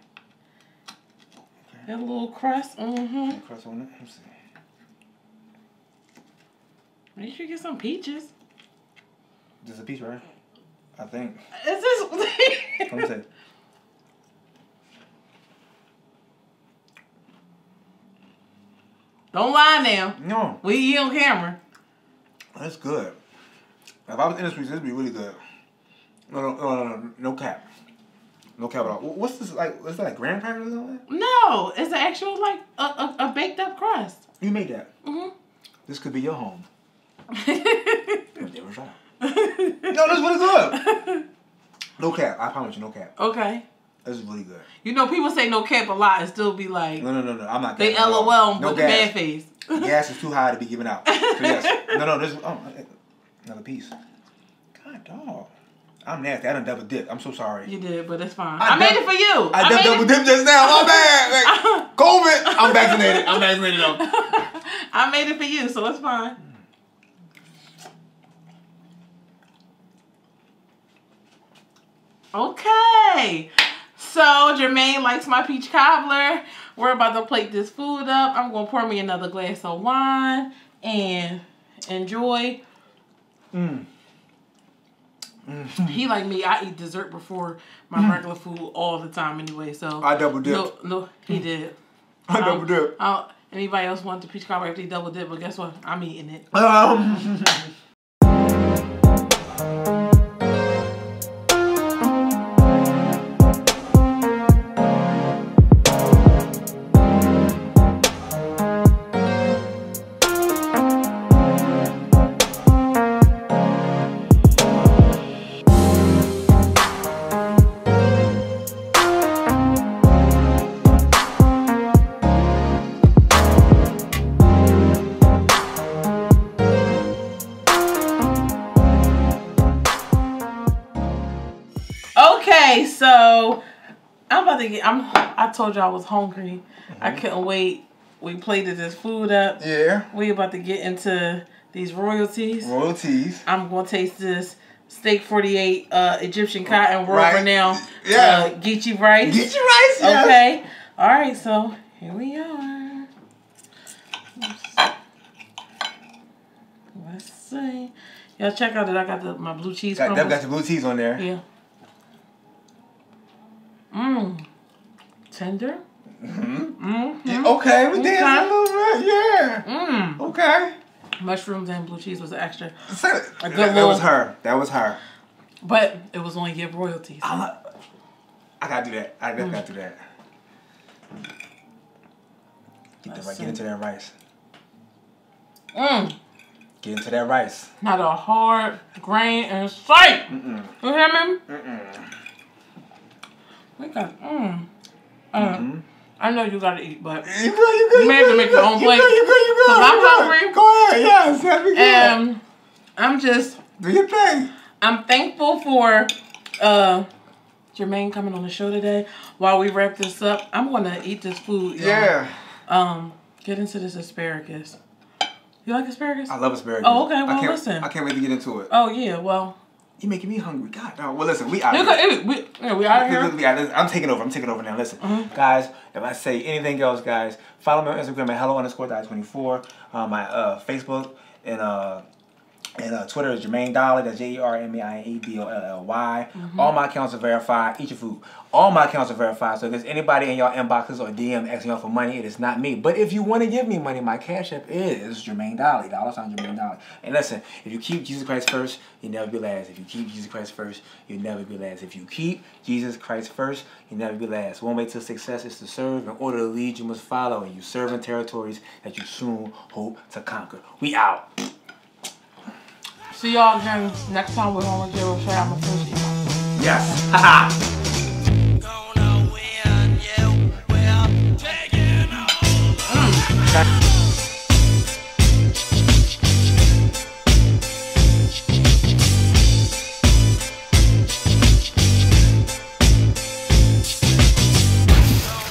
[SPEAKER 1] Got a little crust. Mm-hmm.
[SPEAKER 2] okay. cross on it. Let me see.
[SPEAKER 1] Make sure you get some peaches.
[SPEAKER 2] Just a peach, right? I think.
[SPEAKER 1] Is this?
[SPEAKER 2] Let me see.
[SPEAKER 1] Don't lie now.
[SPEAKER 2] No,
[SPEAKER 1] We eat on camera.
[SPEAKER 2] that's good. If I was in this piece, this would be really good. No, no, no, no, no, no cap. No cap at all. What's this like? Is that like crackers or something?
[SPEAKER 1] No, it's an actual like a, a, a baked up crust.
[SPEAKER 2] You made that.
[SPEAKER 1] hmm
[SPEAKER 2] This could be your home. There was right. No, that's really good. No cap. I promise you, no cap.
[SPEAKER 1] okay.
[SPEAKER 2] This is really good.
[SPEAKER 1] You know, people say no cap a lot and still be like,
[SPEAKER 2] No, no, no, no. I'm not.
[SPEAKER 1] they
[SPEAKER 2] capping.
[SPEAKER 1] LOL with the
[SPEAKER 2] gas.
[SPEAKER 1] man face.
[SPEAKER 2] gas is too high to be given out. So yes. No, no, this oh another piece. God dog. I'm nasty. I done double dip. I'm so sorry.
[SPEAKER 1] You did, but it's fine.
[SPEAKER 2] I
[SPEAKER 1] I, made it for you.
[SPEAKER 2] I, done double dip just now. My bad. Like, COVID. I'm vaccinated. I'm vaccinated though.
[SPEAKER 1] I made it for you, so it's fine. Okay. So Jermaine likes my peach cobbler. We're about to plate this food up. I'm gonna pour me another glass of wine and enjoy.
[SPEAKER 2] Mm.
[SPEAKER 1] He like me. I eat dessert before my regular food all the time anyway. So
[SPEAKER 2] I double dip.
[SPEAKER 1] no, no, he did.
[SPEAKER 2] I
[SPEAKER 1] Um,
[SPEAKER 2] double dip.
[SPEAKER 1] I don't- anybody else want the peach cobbler if they double dip? But guess what? I'm eating it.
[SPEAKER 2] Um.
[SPEAKER 1] I'm about to get. I'm. I told you I was hungry. I couldn't wait. We plated this food up.
[SPEAKER 2] yeah.
[SPEAKER 1] We about to get into these royalties.
[SPEAKER 2] Royalties.
[SPEAKER 1] I'm gonna taste this steak 48 uh, Egyptian cotton world
[SPEAKER 2] Right.
[SPEAKER 1] now.
[SPEAKER 2] Yeah.
[SPEAKER 1] uh, Geechee rice.
[SPEAKER 2] Get your rice. yes.
[SPEAKER 1] Okay. All right. So here we are. Let's see. Y'all check out that I got the, my blue cheese
[SPEAKER 2] Got, got your blue cheese on there.
[SPEAKER 1] Yeah. Tender.
[SPEAKER 2] Mm-hmm.
[SPEAKER 1] Mm-hmm.
[SPEAKER 2] Okay, we
[SPEAKER 1] Okay.
[SPEAKER 2] dancing a little bit. Yeah.
[SPEAKER 1] Mmm.
[SPEAKER 2] Okay.
[SPEAKER 1] Mushrooms and blue cheese was extra,
[SPEAKER 2] So,
[SPEAKER 1] A
[SPEAKER 2] that,
[SPEAKER 1] good
[SPEAKER 2] that
[SPEAKER 1] little-
[SPEAKER 2] was her. That was her.
[SPEAKER 1] but it was only give royalties.
[SPEAKER 2] I'm I gotta do that. I
[SPEAKER 1] Mm.
[SPEAKER 2] gotta do that. Get, the,
[SPEAKER 1] Let's
[SPEAKER 2] right,
[SPEAKER 1] see.
[SPEAKER 2] get into that rice.
[SPEAKER 1] Mmm.
[SPEAKER 2] Get into that rice.
[SPEAKER 1] Not a hard grain in sight.
[SPEAKER 2] Mm-mm.
[SPEAKER 1] You hear me?
[SPEAKER 2] Mm-mm.
[SPEAKER 1] We got. Mmm. Uh,
[SPEAKER 2] Mhm.
[SPEAKER 1] I know you gotta eat, but
[SPEAKER 2] You good, you good.
[SPEAKER 1] You may have to make your own
[SPEAKER 2] you
[SPEAKER 1] plate.
[SPEAKER 2] Good, you good, you
[SPEAKER 1] I'm
[SPEAKER 2] you good.
[SPEAKER 1] hungry.
[SPEAKER 2] Go ahead, yes, good.
[SPEAKER 1] um, I'm just.
[SPEAKER 2] do your thing.
[SPEAKER 1] I'm thankful for uh Jermaine coming on the show today. While we wrap this up, I'm gonna eat this food. y'all.
[SPEAKER 2] Yeah.
[SPEAKER 1] Um, get into this asparagus. You like asparagus?
[SPEAKER 2] I love asparagus.
[SPEAKER 1] Oh, okay,
[SPEAKER 2] I
[SPEAKER 1] well,
[SPEAKER 2] can't,
[SPEAKER 1] listen.
[SPEAKER 2] I can't wait to get into it.
[SPEAKER 1] Oh yeah, well,
[SPEAKER 2] You making me hungry. God, no. Well, listen, we out here.
[SPEAKER 1] we, yeah, we out here.
[SPEAKER 2] we out- I'm taking over. I'm taking over now. Listen,
[SPEAKER 1] Mhm.
[SPEAKER 2] guys. If I say anything else, guys, follow me on Instagram at hello underscore die twenty four. Uh, my uh, Facebook and uh, and uh, Twitter is Jermaine Dolly. That's J E R M A I A D O L L Y. All my accounts are verified. Eat your food. All my accounts are verified. So if there's anybody in your inboxes or DM asking y'all for money, it is not me. But if you want to give me money, my cash app is Jermaine Dolly. Dollar sign Jermaine Dolly. And listen, if you keep Jesus Christ first, you'll never be last. If you keep Jesus Christ first, you'll never be last. If you keep Jesus Christ first, you'll never be last. One way to success is to serve. In order to lead, you must follow. And you serve in territories that you soon hope to conquer. We out.
[SPEAKER 1] See y'all again next time we're on with Jae Roche. I'm a first eat.
[SPEAKER 2] Yes. Haha.
[SPEAKER 3] Gonna win, you will taking over.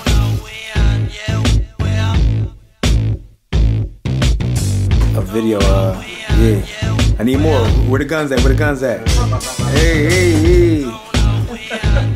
[SPEAKER 3] Gonna win, you will
[SPEAKER 2] a video. Uh, yeah. I need more. Where the guns at? Where the guns at? Hey, hey, hey.